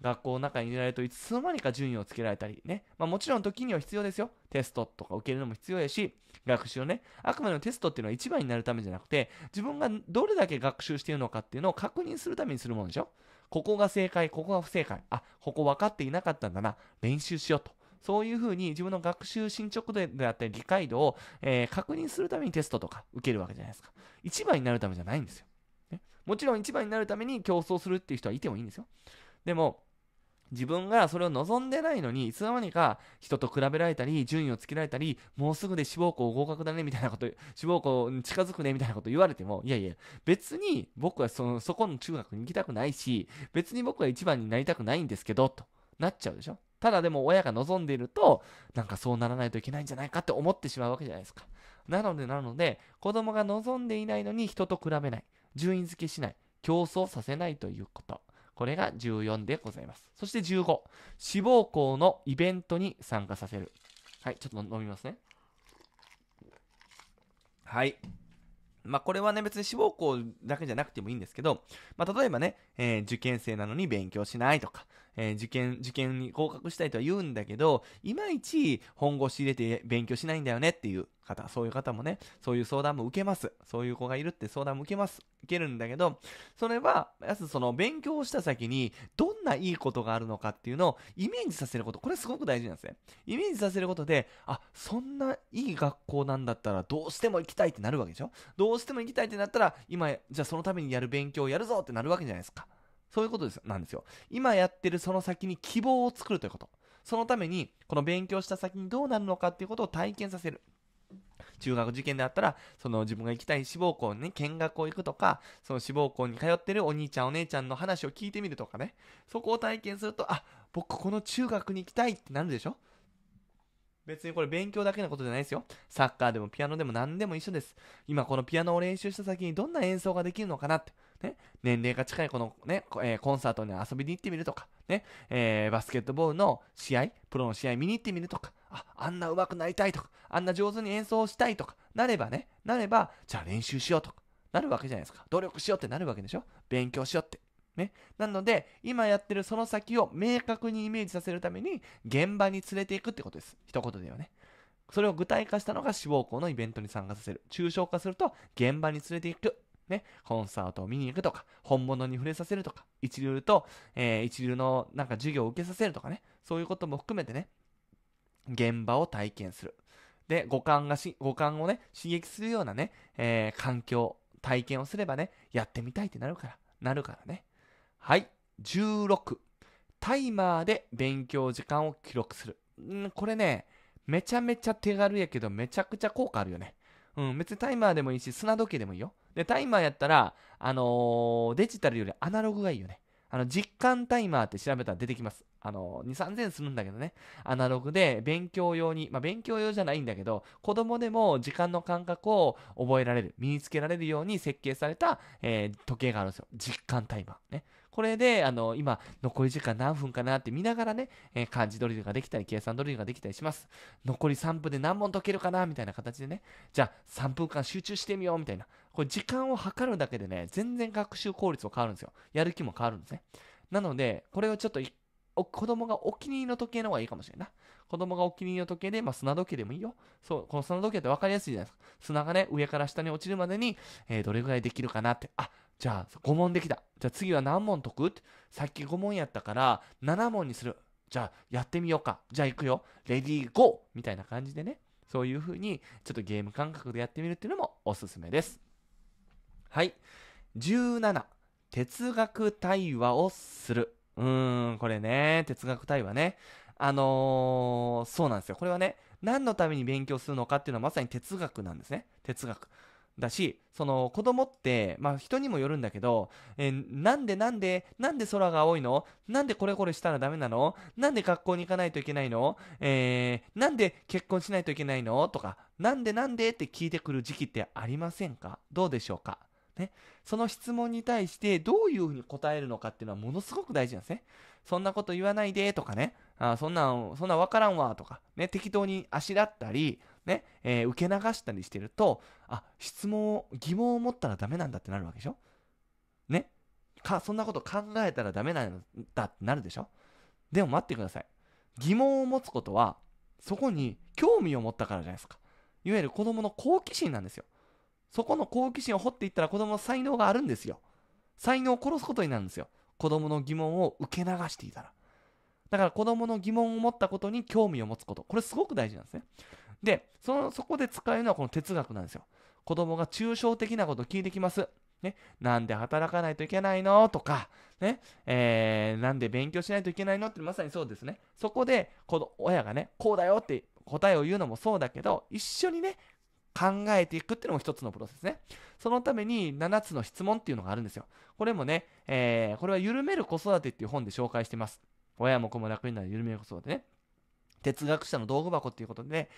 学校の中に入れられるといつの間にか順位をつけられたりね。まあもちろん時には必要ですよ。テストとか受けるのも必要やし、学習をね。あくまでもテストっていうのは一番になるためじゃなくて、自分がどれだけ学習しているのかっていうのを確認するためにするものでしょ。ここが正解、ここが不正解。あ、ここ分かっていなかったんだな。練習しようと。そういうふうに自分の学習進捗度であったり理解度を、えー、確認するためにテストとか受けるわけじゃないですか。一番になるためじゃないんですよ。ね、もちろん一番になるために競争するっていう人はいてもいいんですよ。でも、自分がそれを望んでないのに、いつの間にか人と比べられたり、順位をつけられたり、もうすぐで志望校合格だねみたいなこと、志望校に近づくねみたいなこと言われても、いやいや、別に僕はそのそこの中学に行きたくないし、別に僕は一番になりたくないんですけど、となっちゃうでしょただでも親が望んでいると、なんかそうならないといけないんじゃないかって思ってしまうわけじゃないですか。なので、なので、子供が望んでいないのに人と比べない。順位付けしない。競争させないということ。これが14でございます。そして15。志望校のイベントに参加させる。はい、ちょっと飲みますね。はい。まあ、これはね、別に志望校だけじゃなくてもいいんですけど、まあ、例えばね、えー、受験生なのに勉強しないとか、えー、受験、受験に合格したいとは言うんだけど、いまいち本腰入れて勉強しないんだよねっていう方、そういう方もね、そういう相談も受けます。そういう子がいるって相談も受けます。受けるんだけど、それは、やすその勉強した先に、どんないいことがあるのかっていうのをイメージさせること、これすごく大事なんですね。イメージさせることで、あ、そんないい学校なんだったらどうしても行きたいってなるわけでしょ？どうしても行きたいってなったら、今、じゃあそのためにやる勉強をやるぞってなるわけじゃないですか。そういうことですなんですよ。今やってるその先に希望を作るということ。そのために、この勉強した先にどうなるのかっていうことを体験させる。中学受験であったら、その自分が行きたい志望校にね、見学を行くとか、その志望校に通ってるお兄ちゃんお姉ちゃんの話を聞いてみるとかね、そこを体験すると、あ、僕この中学に行きたいってなるでしょ？別にこれ勉強だけのことじゃないですよ。サッカーでもピアノでも何でも一緒です。今このピアノを練習した先にどんな演奏ができるのかなって。ね、年齢が近いこのね、えー、コンサートに遊びに行ってみるとか、ね、えー、バスケットボールの試合、プロの試合見に行ってみるとか、あ、あんな上手くなりたいとか、あんな上手に演奏したいとか、なればね、なれば、じゃあ練習しようとか、なるわけじゃないですか。努力しようってなるわけでしょ勉強しようって。ね。なので、今やってるその先を明確にイメージさせるために、現場に連れていくってことです。一言で言うね。それを具体化したのが志望校のイベントに参加させる。抽象化すると、現場に連れていく。ね、コンサートを見に行くとか、本物に触れさせるとか、一流と、えー、一流のなんか授業を受けさせるとかね、そういうことも含めてね、現場を体験する。で、五感がし、五感をね、刺激するようなね、えー、環境、体験をすればね、やってみたいってなるから、なるからね。はい。16。タイマーで勉強時間を記録する。んこれね、めちゃめちゃ手軽やけど、めちゃくちゃ効果あるよね。うん、別にタイマーでもいいし、砂時計でもいいよ。で、タイマーやったら、あのー、デジタルよりアナログがいいよね。あの、実感タイマーって調べたら出てきます。あの、2、3000円するんだけどね。アナログで勉強用に、まあ、勉強用じゃないんだけど、子供でも時間の感覚を覚えられる、身につけられるように設計された、えー、時計があるんですよ。実感タイマー。ね。これで、あの、今、残り時間何分かなって見ながらね、えー、漢字ドリルができたり、計算ドリルができたりします。残り3分で何問解けるかなみたいな形でね、じゃあ3分間集中してみようみたいな。これ時間を測るだけでね、全然学習効率も変わるんですよ。やる気も変わるんですね。なので、これをちょっと子供がお気に入りの時計の方がいいかもしれんな。子供がお気に入りの時計で、まあ、砂時計でもいいよ。そう、この砂時計って分かりやすいじゃないですか。砂がね、上から下に落ちるまでに、えー、どれぐらいできるかなって。あ、じゃあ5問できた。じゃあ次は何問解く？って。さっき5問やったから7問にする。じゃあやってみようか。じゃあ行くよ。レディーゴーみたいな感じでね。そういう風にちょっとゲーム感覚でやってみるっていうのもおすすめです。はい。17、哲学対話をする。うーん、これね、哲学対話ね。あのー、そうなんですよ。これはね、何のために勉強するのかっていうのはまさに哲学なんですね。哲学。だし、その子供って、まあ人にもよるんだけど、えー、なんでなんで、なんで空が青いの？なんでこれこれしたらダメなの？なんで学校に行かないといけないの？えー、なんで結婚しないといけないの？とか、なんでなんで？って聞いてくる時期ってありませんか？どうでしょうか？ね、その質問に対してどういうふうに答えるのかっていうのはものすごく大事なんですね。そんなこと言わないでとかね、あそんなん、そんなわからんわとか、ね、適当にあしらったり、ね、えー、受け流したりしてると、あ、質問を、疑問を持ったらダメなんだってなるわけでしょ？ね？か、そんなこと考えたらダメなんだってなるでしょ？でも待ってください。疑問を持つことは、そこに興味を持ったからじゃないですか。いわゆる子供の好奇心なんですよ。そこの好奇心を掘っていったら子供の才能があるんですよ。才能を殺すことになるんですよ。子供の疑問を受け流していたら。だから子供の疑問を持ったことに興味を持つこと。これすごく大事なんですね。で、その、そこで使えるのはこの哲学なんですよ。子供が抽象的なことを聞いてきます。ね、なんで働かないといけないの？とか、ね、えー、なんで勉強しないといけないの？ってまさにそうですね。そこで、この親がね、こうだよって答えを言うのもそうだけど、一緒にね、考えていくっていうのも一つのプロセスね。そのために7つの質問っていうのがあるんですよ。これもね、えー、これは緩める子育てっていう本で紹介してます。親も子も楽になる緩める子育てね。哲学者の道具箱っていうことで、ね、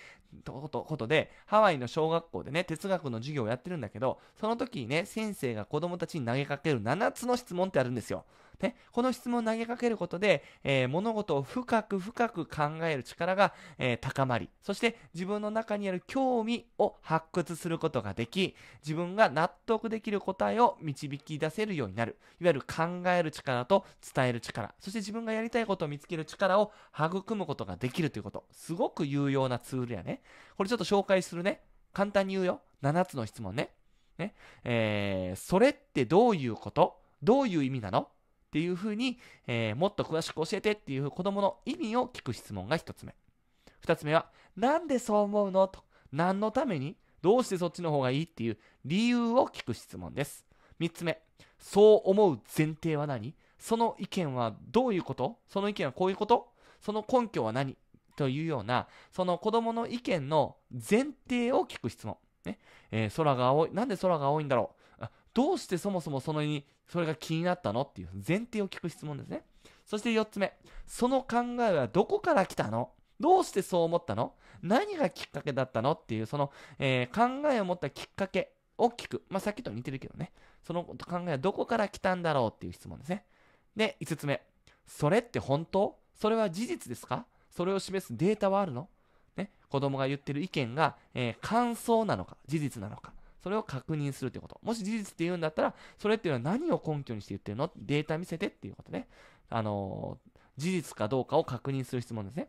ことことで、ハワイの小学校でね、哲学の授業をやってるんだけど、その時にね、先生が子供たちに投げかける7つの質問ってあるんですよ。ね、この質問を投げかけることで、えー、物事を深く深く考える力が、えー、高まり、そして自分の中にある興味を発掘することができ、自分が納得できる答えを導き出せるようになる。いわゆる考える力と伝える力、そして自分がやりたいことを見つける力を育むことができるということ。すごく有用なツールやね。これちょっと紹介するね。簡単に言うよ。7つの質問ね。ね。えー、それってどういうこと？どういう意味なの？っていうふうに、えー、もっと詳しく教えてっていう子供の意味を聞く質問が1つ目。2つ目は、なんでそう思うの？と。何のために？どうしてそっちの方がいいっていう理由を聞く質問です。3つ目、そう思う前提は何？その意見はどういうこと？その意見はこういうこと？その根拠は何？というような、その子供の意見の前提を聞く質問。ねえー、空が青い、なんで空が青いんだろう？どうしてそもそもそのにそれが気になったのっていう前提を聞く質問ですね。そして4つ目。その考えはどこから来たの？どうしてそう思ったの？何がきっかけだったのっていう、その、えー、考えを持ったきっかけを聞く。まあ、さっきと似てるけどね。その考えはどこから来たんだろうっていう質問ですね。で、5つ目。それって本当？それは事実ですか？それを示すデータはあるの？ね、子供が言ってる意見が、えー、感想なのか、事実なのか。それを確認するということ。もし事実って言うんだったら、それっていうのは何を根拠にして言ってるの？データ見せてっていうことね。あのー、事実かどうかを確認する質問ですね。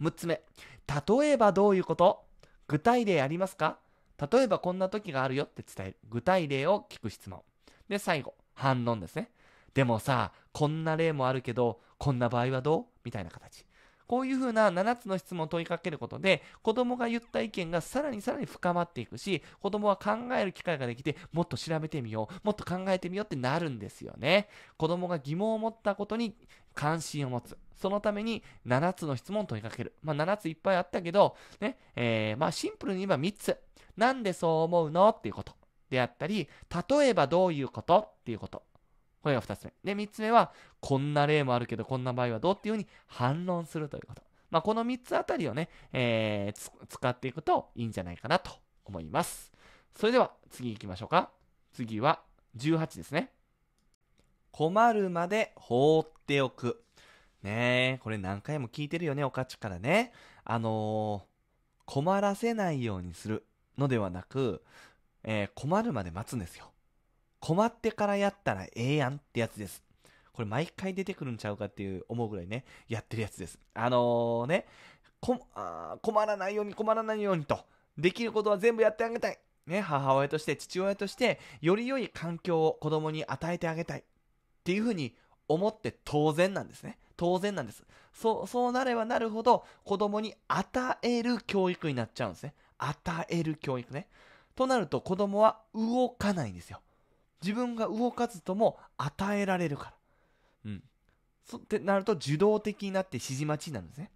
6つ目。例えばどういうこと？具体例ありますか？例えばこんな時があるよって伝える。具体例を聞く質問。で、最後、反論ですね。でもさ、こんな例もあるけど、こんな場合はどう？みたいな形。こういうふうな7つの質問を問いかけることで、子供が言った意見がさらにさらに深まっていくし、子供は考える機会ができて、もっと調べてみよう、もっと考えてみようってなるんですよね。子供が疑問を持ったことに関心を持つ。そのために7つの質問を問いかける。まあ7ついっぱいあったけど、ね、えー、まあシンプルに言えば3つ。なんでそう思うの？っていうこと。であったり、例えばどういうこと？っていうこと。これが2つ目。で、3つ目は、こんな例もあるけど、こんな場合はどうっていうふうに反論するということ。まあ、この3つあたりをね、えー、使っていくといいんじゃないかなと思います。それでは、次行きましょうか。次は、18ですね。困るまで放っておく。ねえ、これ何回も聞いてるよね、おかちからね。あのー、困らせないようにするのではなく、えー、困るまで待つんですよ。困ってからやったらええやんってやつです。これ毎回出てくるんちゃうかっていう思うぐらいね、やってるやつです。あのー、ね、困らないように困らないようにと、できることは全部やってあげたい。ね、母親として、父親として、より良い環境を子供に与えてあげたい。っていうふうに思って当然なんですね。当然なんです。そう、そうなればなるほど、子供に与える教育になっちゃうんですね。与える教育ね。となると子供は動かないんですよ。自分が動かずとも与えられるから。うん。そってなると受動的になって指示待ちになるんですね。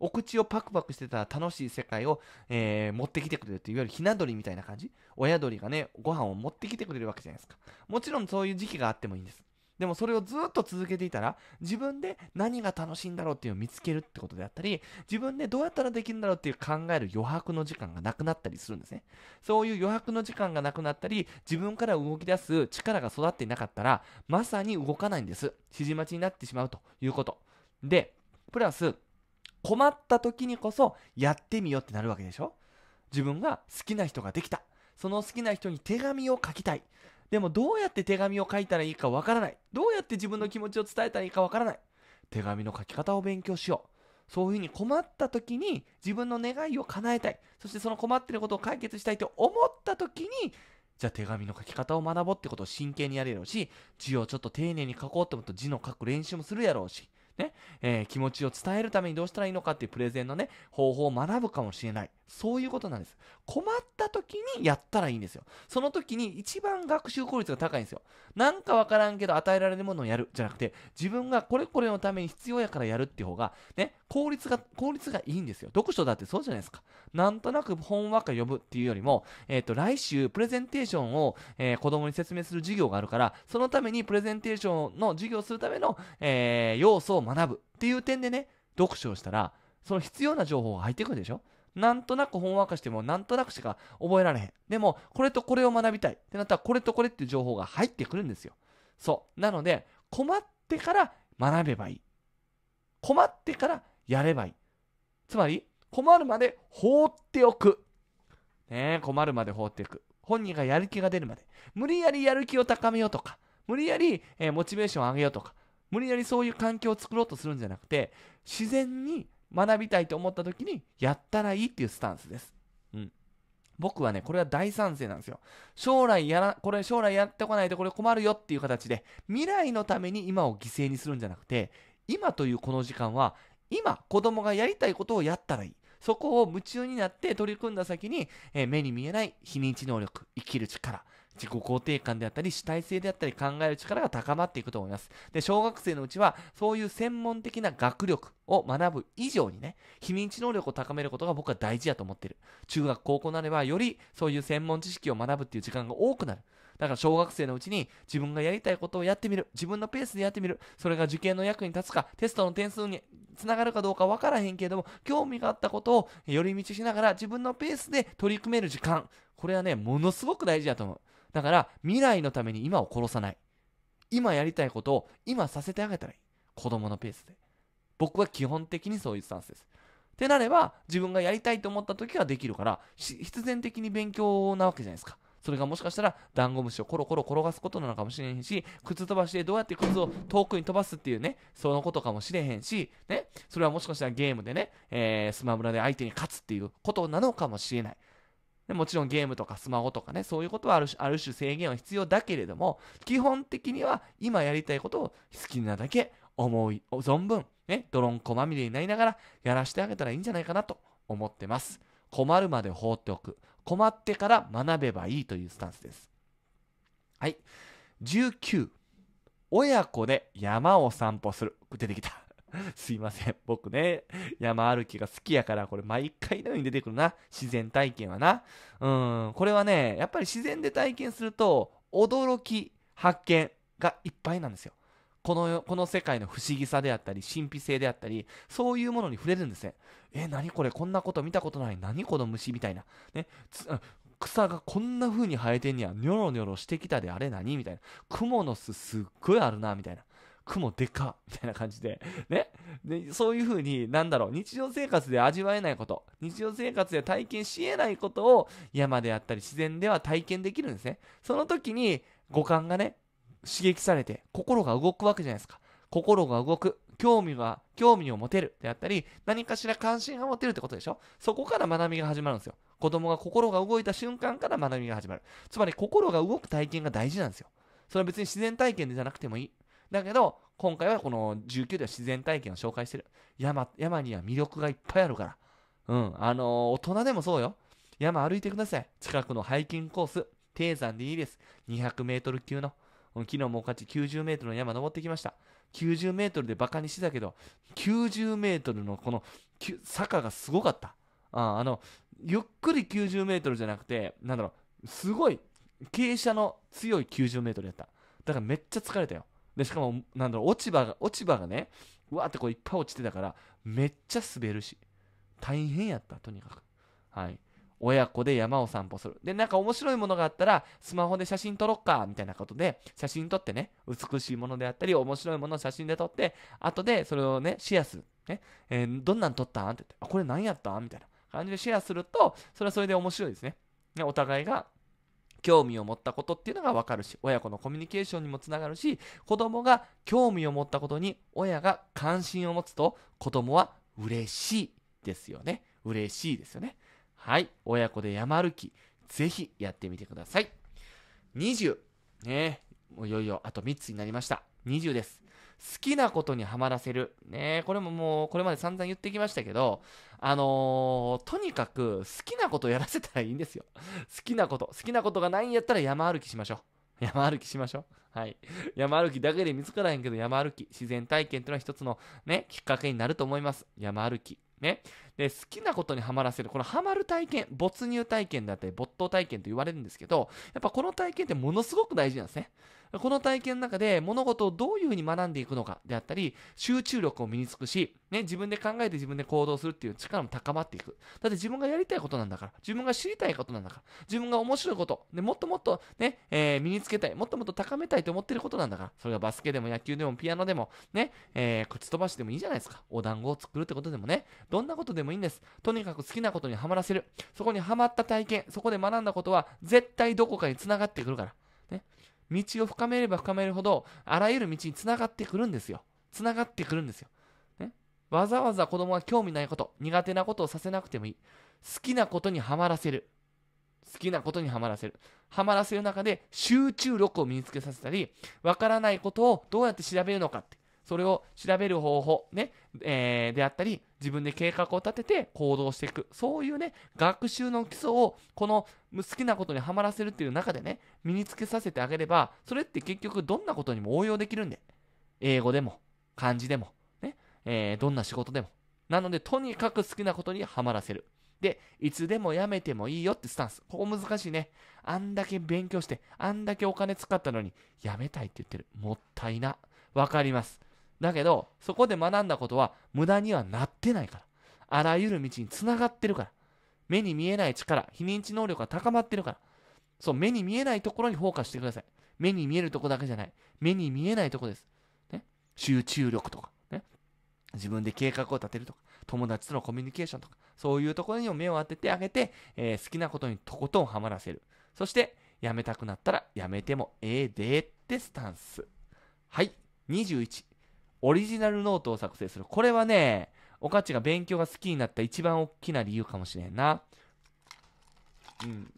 お口をパクパクしてたら楽しい世界を、えー、持ってきてくれるっていわゆるひな鳥みたいな感じ親鳥がね、ご飯を持ってきてくれるわけじゃないですか。もちろんそういう時期があってもいいんです。でもそれをずっと続けていたら、自分で何が楽しいんだろうっていうのを見つけるってことであったり、自分でどうやったらできるんだろうっていう考える余白の時間がなくなったりするんですね。そういう余白の時間がなくなったり、自分から動き出す力が育っていなかったら、まさに動かないんです。指示待ちになってしまうということ。で、プラス、困った時にこそやってみようってなるわけでしょ？自分が好きな人ができた。その好きな人に手紙を書きたい。でもどうやって手紙を書いたらいいかわからない。どうやって自分の気持ちを伝えたらいいかわからない。手紙の書き方を勉強しよう。そういうふうに困った時に自分の願いを叶えたい。そしてその困っていることを解決したいと思った時に、じゃあ手紙の書き方を学ぼうってことを真剣にやれるし、字をちょっと丁寧に書こうって思うと字の書く練習もするやろうし、ね、えー、気持ちを伝えるためにどうしたらいいのかっていうプレゼンのね、方法を学ぶかもしれない。そういうことなんです。困った時にやったらいいんですよ。その時に一番学習効率が高いんですよ。なんかわからんけど与えられるものをやるじゃなくて、自分がこれこれのために必要やからやるっていう方が、ね、効率が、効率がいいんですよ。読書だってそうじゃないですか。なんとなく本話か呼ぶっていうよりも、えっ、ー、と、来週プレゼンテーションを、えー、子供に説明する授業があるから、そのためにプレゼンテーションの授業をするための、えー、要素を学ぶっていう点でね、読書をしたら、その必要な情報が入ってくるでしょ？なんとなく本話化してもなんとなくしか覚えられへん。でも、これとこれを学びたいってなったら、これとこれっていう情報が入ってくるんですよ。そう。なので、困ってから学べばいい。困ってからやればいい。つまり、困るまで放っておく。ね困るまで放っておく。本人がやる気が出るまで。無理やりやる気を高めようとか、無理やり、えー、モチベーションを上げようとか、無理やりそういう環境を作ろうとするんじゃなくて、自然に学びたいと思った時にやったらいいっていうスタンスです。うん。僕はね、これは大賛成なんですよ。将来やら、これ将来やってこないとこれ困るよっていう形で、未来のために今を犠牲にするんじゃなくて、今というこの時間は、今子供がやりたいことをやったらいい。そこを夢中になって取り組んだ先に、えー、目に見えない非認知能力、生きる力、自己肯定感であったり主体性であったり考える力が高まっていくと思います。で、小学生のうちはそういう専門的な学力を学ぶ以上にね、非認知能力を高めることが僕は大事だと思ってる。中学、高校なればよりそういう専門知識を学ぶっていう時間が多くなる。だから小学生のうちに自分がやりたいことをやってみる。自分のペースでやってみる。それが受験の役に立つか、テストの点数につながるかどうか分からへんけれども、興味があったことを寄り道しながら自分のペースで取り組める時間。これはね、ものすごく大事だと思う。だから未来のために今を殺さない。今やりたいことを今させてあげたらいい。子供のペースで。僕は基本的にそういうスタンスです。ってなれば、自分がやりたいと思った時はできるから、必然的に勉強なわけじゃないですか。それがもしかしたらダンゴムシをコロコロ転がすことなのかもしれへんし、靴飛ばしでどうやって靴を遠くに飛ばすっていうね、そのことかもしれへんし、ね、それはもしかしたらゲームでね、えー、スマブラで相手に勝つっていうことなのかもしれない。でもちろんゲームとかスマホとかね、そういうことはあるある種制限は必要だけれども、基本的には今やりたいことを好きなだけ思い、存分、ね、泥んこまみれになりながらやらせてあげたらいいんじゃないかなと思ってます。困るまで放っておく。困ってから学べばいいというスタンスです。はい。19。親子で山を散歩する。出てきた。すいません。僕ね、山歩きが好きやから、これ毎回のように出てくるな。自然体験はな。うん。これはね、やっぱり自然で体験すると、驚き、発見がいっぱいなんですよ。このこの世界の不思議さであったり神秘性であったりそういうものに触れるんですねえ何これ？こんなこと見たことない何この虫みたいな、ね、草がこんな風に生えてんにゃニョロニョロしてきたであれ何？みたいな雲の巣すっごいあるなみたいな雲でかみたいな感じで、ね？で、そういう風に、なんだろう、日常生活で味わえないこと、日常生活で体験し得ないことを山であったり自然では体験できるんですね。その時に五感がね、刺激されて心が動くわけじゃないですか。心が動く。興味が、興味を持てるであったり、何かしら関心が持てるってことでしょ？そこから学びが始まるんですよ。子供が心が動いた瞬間から学びが始まる。つまり心が動く体験が大事なんですよ。それは別に自然体験じゃなくてもいい。だけど、今回はこの19では自然体験を紹介してる。山、山には魅力がいっぱいあるから。うん。あのー、大人でもそうよ。山歩いてください。近くのハイキングコース。低山でいいです。200メートル級の。昨日もおかち90メートルの山登ってきました。90メートルでバカにしてたけど、90メートルのこの坂がすごかった。ああの、ゆっくり90メートルじゃなくて、なんだろう、すごい傾斜の強い90メートルやった。だからめっちゃ疲れたよ。で、しかも、なんだろう、落ち葉が、落ち葉がね、うわってこういっぱい落ちてたから、めっちゃ滑るし、大変やった、とにかく。はい。親子で山を散歩する。で、なんか面白いものがあったら、スマホで写真撮ろっか、みたいなことで、写真撮ってね、美しいものであったり、面白いものを写真で撮って、後でそれをね、シェアする。ね、えー、どんなん撮ったん？って言って、あ、これ何やった？んみたいな感じでシェアすると、それはそれで面白いですね。ねお互いが興味を持ったことっていうのがわかるし、親子のコミュニケーションにもつながるし、子供が興味を持ったことに親が関心を持つと、子供は嬉しいですよね。嬉しいですよね。はい。親子で山歩き、ぜひやってみてください。20。ねもういよいよあと3つになりました。20です。好きなことにはまらせる。ねこれももう、これまで散々言ってきましたけど、あのー、とにかく好きなことをやらせたらいいんですよ。好きなこと。好きなことがないんやったら山歩きしましょう。山歩きしましょう。はい。山歩きだけで見つからへんけど、山歩き、自然体験っていうのは一つのね、きっかけになると思います。山歩き。ね。で、好きなことにはまらせる。このハマる体験、没入体験だったり、没頭体験と言われるんですけど、やっぱこの体験ってものすごく大事なんですね。この体験の中で物事をどういうふうに学んでいくのかであったり、集中力を身につくし、ね、自分で考えて自分で行動するっていう力も高まっていく。だって自分がやりたいことなんだから、自分が知りたいことなんだから、自分が面白いこと、でもっともっとね、えー、身につけたい、もっともっと高めたいと思ってることなんだから、それがバスケでも野球でもピアノでも、ね、えー、口飛ばしでもいいじゃないですか。お団子を作るってことでもね、どんなことでもいいんです。とにかく好きなことにはまらせる。そこにはまった体験、そこで学んだことは、絶対どこかに繋がってくるから。ね。道を深めれば深めるほど、あらゆる道につながってくるんですよ。つながってくるんですよ。ね。わざわざ子供が興味ないこと、苦手なことをさせなくてもいい。好きなことにはまらせる。好きなことにはまらせる。はまらせる中で集中力を身につけさせたり、わからないことをどうやって調べるのかって。それを調べる方法、ね、えー、であったり、自分で計画を立てて行動していく。そういうね、学習の基礎を、この好きなことにはまらせるっていう中でね、身につけさせてあげれば、それって結局どんなことにも応用できるんで。英語でも、漢字でも、ね、えー、どんな仕事でも。なので、とにかく好きなことにはまらせる。で、いつでもやめてもいいよってスタンス。ここ難しいね。あんだけ勉強して、あんだけお金使ったのに、やめたいって言ってる。もったいな。わかります。だけど、そこで学んだことは無駄にはなってないから。あらゆる道につながってるから。目に見えない力、非認知能力が高まってるから。そう、目に見えないところにフォーカスしてください。目に見えるとこだけじゃない。目に見えないとこです。ね。集中力とか、ね。自分で計画を立てるとか、友達とのコミュニケーションとか、そういうところにも目を当ててあげて、えー、好きなことにとことんはまらせる。そして、やめたくなったらやめてもええでってスタンス。はい。21。オリジナルノートを作成する。これはね、おかちが勉強が好きになった一番大きな理由かもしれんな。うん。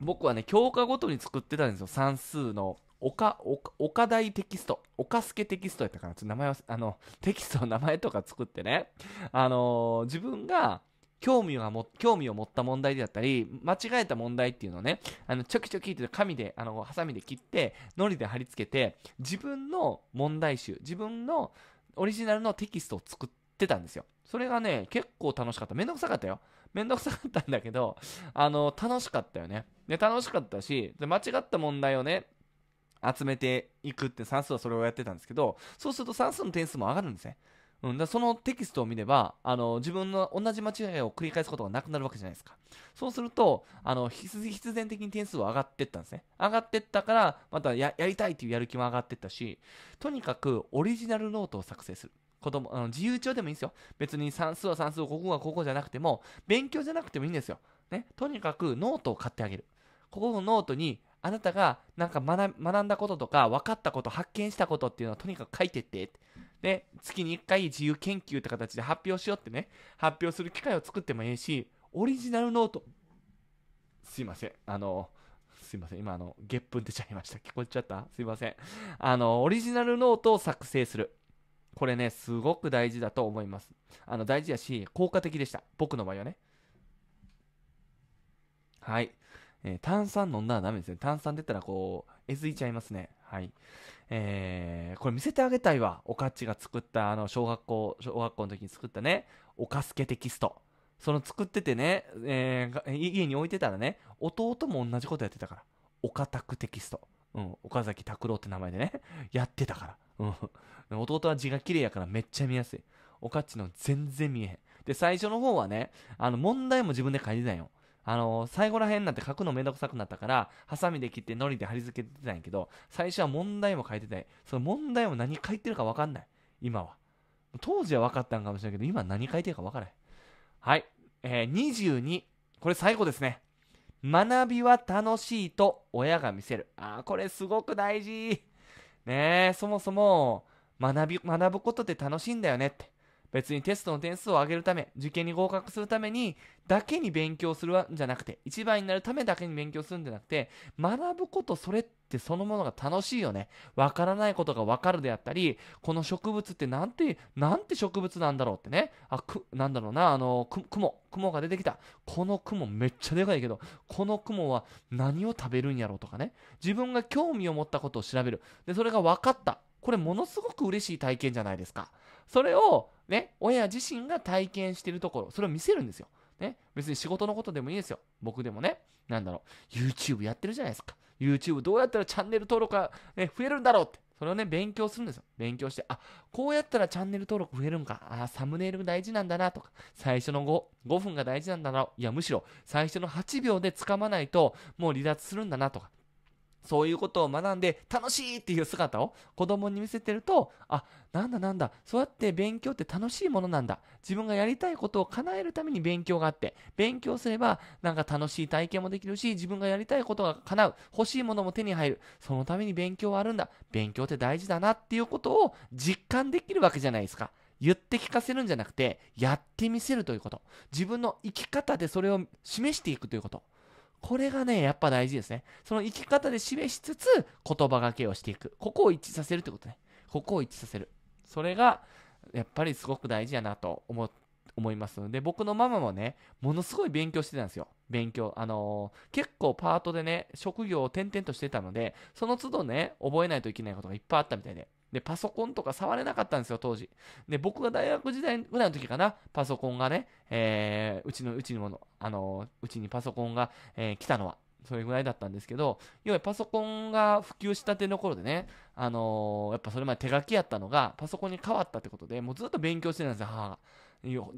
僕はね、教科ごとに作ってたんですよ。算数の岡、岡大テキスト、岡助テキストやったかな。ちょっと名前は、あの、テキストの名前とか作ってね、あのー、自分が興味がも、興味を持った問題であったり、間違えた問題っていうのをね、あの、ちょきちょきって紙で、あの、ハサミで切って、糊で貼り付けて、自分の問題集、自分のオリジナルのテキストを作ってたんですよ。それがね、結構楽しかった。めんどくさかったよ。めんどくさかったんだけど、あの、楽しかったよね。で、楽しかったし、で間違った問題をね、集めていくって算数はそれをやってたんですけど、そうすると算数の点数も上がるんですね。うん、だそのテキストを見ればあの自分の同じ間違いを繰り返すことがなくなるわけじゃないですか。そうするとあの必然的に点数は上がっていったんですね。上がっていったからまたやりたいというやる気も上がっていったしとにかくオリジナルノートを作成する。子供あの自由帳でもいいんですよ。別に算数は算数ここはここじゃなくても勉強じゃなくてもいいんですよ、ね、とにかくノートを買ってあげる。ここのノートにあなたがなんか学んだこととか分かったこと発見したことっていうのをとにかく書いてって。で月に1回自由研究って形で発表しようってね発表する機会を作ってもいいしオリジナルノート。すいません。あのすいません。今あのゲップ出ちゃいました。聞こえちゃった？すいません。あのオリジナルノートを作成する。これねすごく大事だと思います。あの大事やし効果的でした。僕の場合はね。はい。えー、炭酸飲んだらダメですね。炭酸出たらこう、えずいちゃいますね。はい。えー、これ見せてあげたいわ。おかっちが作った、あの、小学校、小学校の時に作ったね、おかすけテキスト。その作っててね、えー、家に置いてたらね、弟も同じことやってたから。岡拓テキスト。うん、岡崎拓郎って名前でね、やってたから。うん。弟は字が綺麗やからめっちゃ見やすい。おかっちの全然見えへん。で、最初の方はね、あの、問題も自分で書いてたんよ。あの最後ら辺になって書くのめんどくさくなったから、ハサミで切って糊で貼り付けてたんやけど、最初は問題も書いてて、その問題も何書いてるか分かんない。今は。当時は分かったんかもしれないけど、今何書いてるか分からへん。はい。えー、22。これ最後ですね。学びは楽しいと親が見せる。ああ、これすごく大事。ねえ、そもそも学び、学ぶことって楽しいんだよねって。別にテストの点数を上げるため、受験に合格するために、だけに勉強するんじゃなくて、一番になるためだけに勉強するんじゃなくて、学ぶことそれってそのものが楽しいよね。わからないことがわかるであったり、この植物ってなんて、なんて植物なんだろうってね。あ、く、なんだろうな、あの、く、雲、雲が出てきた。この雲めっちゃでかいけど、この雲は何を食べるんやろうとかね。自分が興味を持ったことを調べる。で、それが分かった。これものすごく嬉しい体験じゃないですか。それをね、親自身が体験してるところ、それを見せるんですよ。ね、別に仕事のことでもいいですよ。僕でもね、なんだろう、YouTube やってるじゃないですか。YouTube どうやったらチャンネル登録が、ね、増えるんだろうって。それをね、勉強するんですよ。勉強して、あ、こうやったらチャンネル登録増えるんか。あ、サムネイル大事なんだなとか、最初の5、5分が大事なんだな。いや、むしろ最初の8秒で掴まないと、もう離脱するんだなとか、そういうことを学んで楽しいっていう姿を子供に見せてると、あ、なんだなんだ、そうやって勉強って楽しいものなんだ。自分がやりたいことを叶えるために勉強があって、勉強すればなんか楽しい体験もできるし、自分がやりたいことが叶う、欲しいものも手に入る。そのために勉強はあるんだ。勉強って大事だなっていうことを実感できるわけじゃないですか。言って聞かせるんじゃなくて、やってみせるということ。自分の生き方でそれを示していくということ。これがね、やっぱ大事ですね。その生き方で示しつつ、言葉がけをしていく。ここを一致させるってことね。ここを一致させる。それが、やっぱりすごく大事やなと思思いますので、僕のママもね、ものすごい勉強してたんですよ。勉強。あのー、結構パートでね、職業を転々としてたので、その都度ね、覚えないといけないことがいっぱいあったみたいで。で、パソコンとか触れなかったんですよ、当時。で、僕が大学時代ぐらいの時かな、パソコンがね、えー、うちの、うちにもの、あの、うちにパソコンが、えー、来たのは、それぐらいだったんですけど、要はパソコンが普及したての頃でね、あのー、やっぱそれまで手書きやったのが、パソコンに変わったってことで、もうずっと勉強してたんですよ、母が。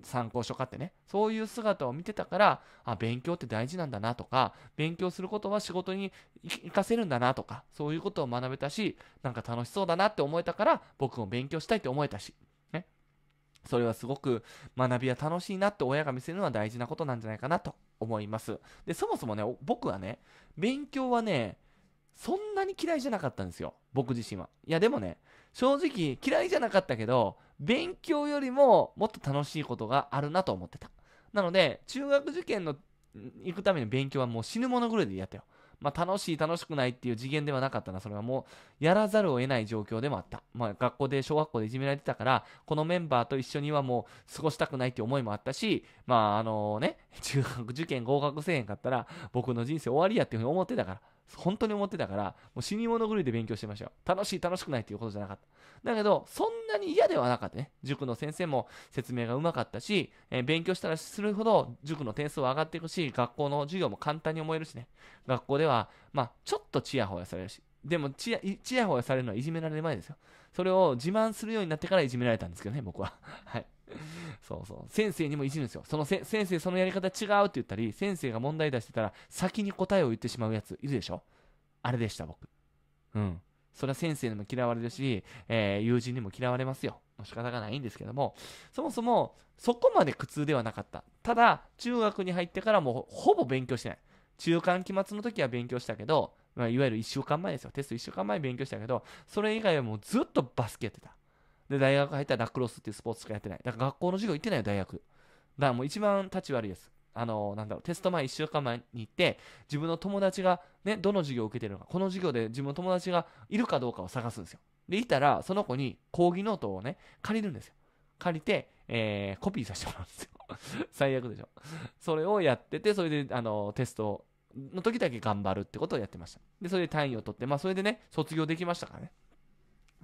参考書買ってねそういう姿を見てたからあ勉強って大事なんだなとか勉強することは仕事に活かせるんだなとかそういうことを学べたしなんか楽しそうだなって思えたから僕も勉強したいって思えたし、ね、それはすごく学びは楽しいなって親が見せるのは大事なことなんじゃないかなと思います。で、そもそもね、僕はね、勉強はね、そんなに嫌いじゃなかったんですよ。僕自身は。いや、でもね、正直嫌いじゃなかったけど、勉強よりももっと楽しいことがあるなと思ってた。なので、中学受験の行くための勉強はもう死ぬものぐらいでやったよ。まあ、楽しい、楽しくないっていう次元ではなかったな。それはもう、やらざるを得ない状況でもあった。まあ、学校で、小学校でいじめられてたから、このメンバーと一緒にはもう過ごしたくないっていう思いもあったし、まあ、あのね、中学受験合格せえへんかったら、僕の人生終わりやっていうふうに思ってたから。本当に思ってたから、もう死に物狂いで勉強してましたよ。楽しい、楽しくないっていうことじゃなかった。だけど、そんなに嫌ではなかったね。塾の先生も説明がうまかったし、えー、勉強したらするほど塾の点数は上がっていくし、学校の授業も簡単に思えるしね。学校では、まあ、ちょっとチヤホヤされるし。でもチヤ、チヤホヤされるのはいじめられる前ですよ。それを自慢するようになってからいじめられたんですけどね、僕は。はい。そうそう。先生にもいじるんですよ。その先生、そのやり方違うって言ったり、先生が問題出してたら、先に答えを言ってしまうやついるでしょ？あれでした、僕。うん。それは先生にも嫌われるし、えー、友人にも嫌われますよ。仕方がないんですけども、そもそもそこまで苦痛ではなかった。ただ、中学に入ってからもうほぼ勉強してない。中間期末の時は勉強したけど、まあ、いわゆる1週間前ですよ。テスト1週間前勉強したけど、それ以外はもうずっとバスケやってた。で、大学入ったらラクロスっていうスポーツしかやってない。だから学校の授業行ってないよ、大学。だからもう一番立ち悪いです。あの、なんだろう、テスト前1週間前に行って、自分の友達がね、どの授業を受けてるのか、この授業で自分の友達がいるかどうかを探すんですよ。で、いたら、その子に講義ノートをね、借りるんですよ。借りて、えー、コピーさせてもらうんですよ。最悪でしょ。それをやってて、それで、あの、テストの時だけ頑張るってことをやってました。で、それで単位を取って、まあ、それでね、卒業できましたからね。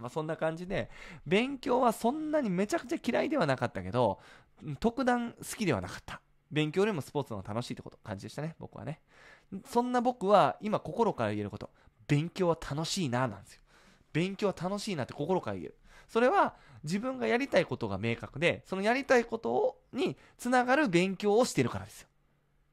まあ、そんな感じで、勉強はそんなにめちゃくちゃ嫌いではなかったけど、特段好きではなかった。勉強よりもスポーツの方が楽しいってこと、感じでしたね、僕はね。そんな僕は今心から言えること、勉強は楽しいな、なんですよ。勉強は楽しいなって心から言える。それは自分がやりたいことが明確で、そのやりたいことにつながる勉強をしてるからですよ。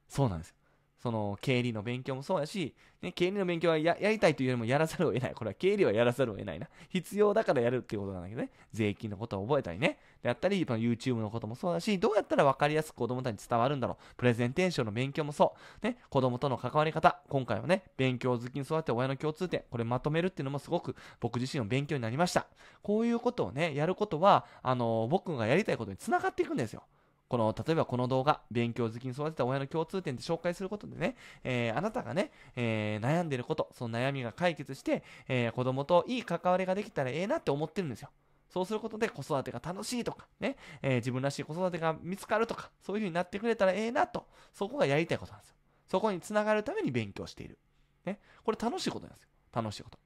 そうなんですよ。その経理の勉強もそうやし、ね、経理の勉強はやりたいというよりもやらざるを得ない。これは経理はやらざるを得ないな。必要だからやるっていうことなんだけどね。税金のことを覚えたりね。であったり、YouTube のこともそうだし、どうやったら分かりやすく子供たちに伝わるんだろう。プレゼンテーションの勉強もそう。ね、子供との関わり方。今回はね、勉強好きに育て親の共通点。これまとめるっていうのもすごく僕自身の勉強になりました。こういうことをね、やることは、あの、僕がやりたいことにつながっていくんですよ。この、例えばこの動画、勉強好きに育てた親の共通点って紹介することでね、えー、あなたがね、えー、悩んでること、その悩みが解決して、えー、子供といい関わりができたらええなって思ってるんですよ。そうすることで子育てが楽しいとか、ね、えー、自分らしい子育てが見つかるとか、そういう風になってくれたらええなと、そこがやりたいことなんですよ。そこにつながるために勉強している。ね、これ楽しいことなんですよ。楽しいこと。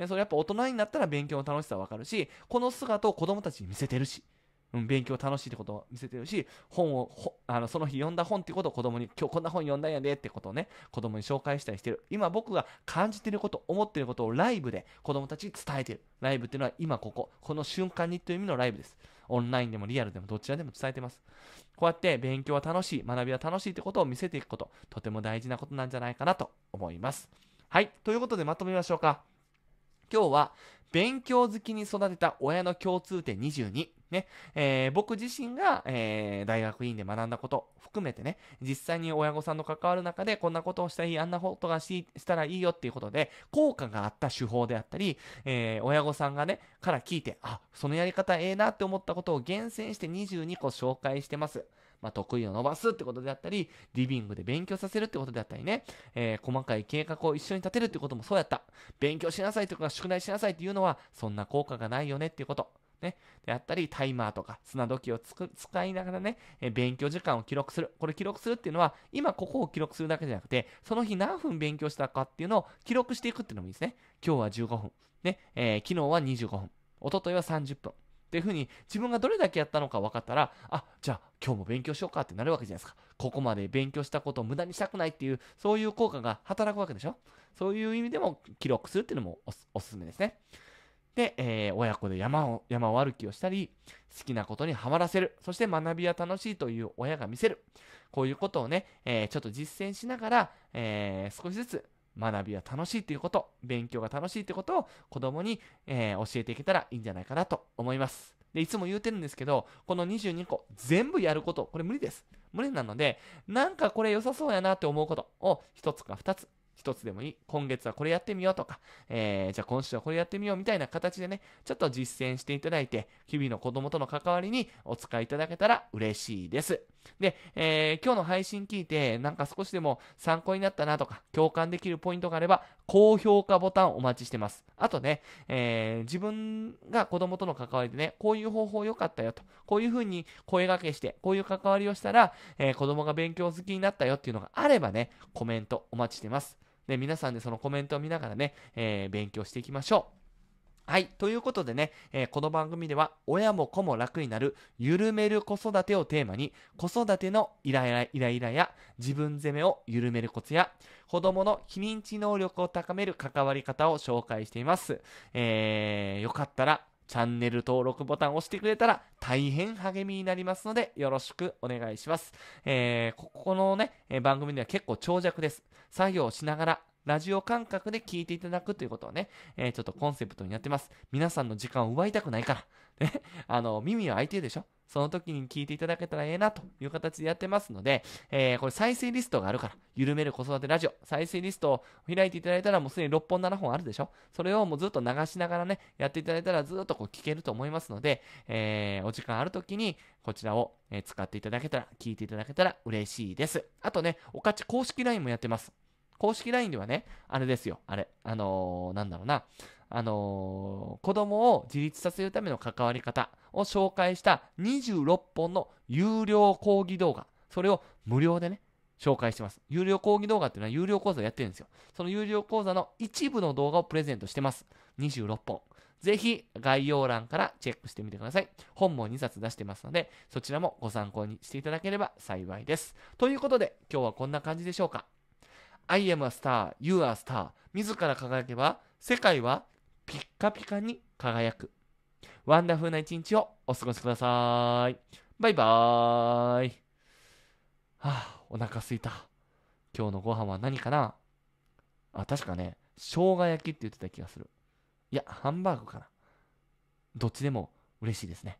ね、それやっぱ大人になったら勉強の楽しさはわかるし、この姿を子供たちに見せてるし、うん、勉強楽しいってことを見せてるし、本を、あのその日読んだ本ってことを子供に、今日こんな本読んだんやでってことをね、子供に紹介したりしてる。今僕が感じてること、思ってることをライブで子供たちに伝えてる。ライブっていうのは今ここ、この瞬間にという意味のライブです。オンラインでもリアルでもどちらでも伝えてます。こうやって勉強は楽しい、学びは楽しいってことを見せていくこと、とても大事なことなんじゃないかなと思います。はい。ということでまとめましょうか。今日は勉強好きに育てた親の共通点22。ね、えー、僕自身が、えー、大学院で学んだこと含めてね、実際に親御さんと関わる中でこんなことをしたらいい、あんなことがししたらいいよっていうことで、効果があった手法であったり、えー、親御さんがね、から聞いて、あ、そのやり方ええなって思ったことを厳選して22個紹介してます。まあ、得意を伸ばすってことであったり、リビングで勉強させるってことであったりね、えー、細かい計画を一緒に立てるってこともそうやった。勉強しなさいとか宿題しなさいっていうのは、そんな効果がないよねっていうこと。ね、であったり、タイマーとか砂時計を使いながらね、え勉強時間を記録する。これ記録するっていうのは、今ここを記録するだけじゃなくて、その日何分勉強したかっていうのを記録していくっていうのもいいですね。今日は15分。ね、えー、昨日は25分。一昨日は30分。っていうふうに自分がどれだけやったのか分かったら、あ、じゃあ今日も勉強しようかってなるわけじゃないですか。ここまで勉強したことを無駄にしたくないっていう、そういう効果が働くわけでしょ。そういう意味でも記録するっていうのもおすすめですね。で、えー、親子で山を、山を歩きをしたり、好きなことにはまらせる。そして学びは楽しいという親が見せる。こういうことをね、えー、ちょっと実践しながら、えー、少しずつ学びは楽しいということ、勉強が楽しいということを子供に、えー、教えていけたらいいんじゃないかなと思います。で、いつも言うてるんですけど、この22個全部やること、これ無理です。無理なので、なんかこれ良さそうやなって思うことを1つか2つ一つでもいい。今月はこれやってみようとか、えー、じゃあ今週はこれやってみようみたいな形でね、ちょっと実践していただいて、日々の子供との関わりにお使いいただけたら嬉しいです。で、えー、今日の配信聞いて、なんか少しでも参考になったなとか、共感できるポイントがあれば、高評価ボタンお待ちしてます。あとね、えー、自分が子供との関わりでね、こういう方法良かったよと、こういうふうに声掛けして、こういう関わりをしたら、えー、子供が勉強好きになったよっていうのがあればね、コメントお待ちしてます。で、皆さんでそのコメントを見ながらね、えー、勉強していきましょう。はい。ということでね、えー、この番組では、親も子も楽になる、緩める子育てをテーマに、子育てのイライライライラや、自分責めを緩めるコツや、子供の非認知能力を高める関わり方を紹介しています。えー、よかったら、チャンネル登録ボタンを押してくれたら大変励みになりますのでよろしくお願いします。えー、ここのね、番組では結構長尺です。作業しながらラジオ感覚で聞いていただくということをね、えー、ちょっとコンセプトにやってます。皆さんの時間を奪いたくないから。ね、あの、耳は開いてるでしょ？その時に聞いていただけたらええなという形でやってますので、えー、これ再生リストがあるから、緩める子育てラジオ、再生リストを開いていただいたらもうすでに6本7本あるでしょ？それをもうずっと流しながらね、やっていただいたらずっとこう聞けると思いますので、えー、お時間ある時にこちらを使っていただけたら、聞いていただけたら嬉しいです。あとね、おかち公式 LINE もやってます。公式 LINE ではね、あれですよ、あれ、あのー、なんだろうな、あのー、子供を自立させるための関わり方を紹介した26本の有料講義動画、それを無料でね、紹介してます。有料講義動画っていうのは有料講座やってるんですよ。その有料講座の一部の動画をプレゼントしてます。26本。ぜひ概要欄からチェックしてみてください。本も2冊出してますので、そちらもご参考にしていただければ幸いです。ということで、今日はこんな感じでしょうか。I am a star, you are a star 自ら輝けば世界はピッカピカに輝く。ワンダフルな一日をお過ごしください。バイバーイ。はあ、お腹すいた。今日のご飯は何かな？あ、確かね、生姜焼きって言ってた気がする。いや、ハンバーグかな。どっちでも嬉しいですね。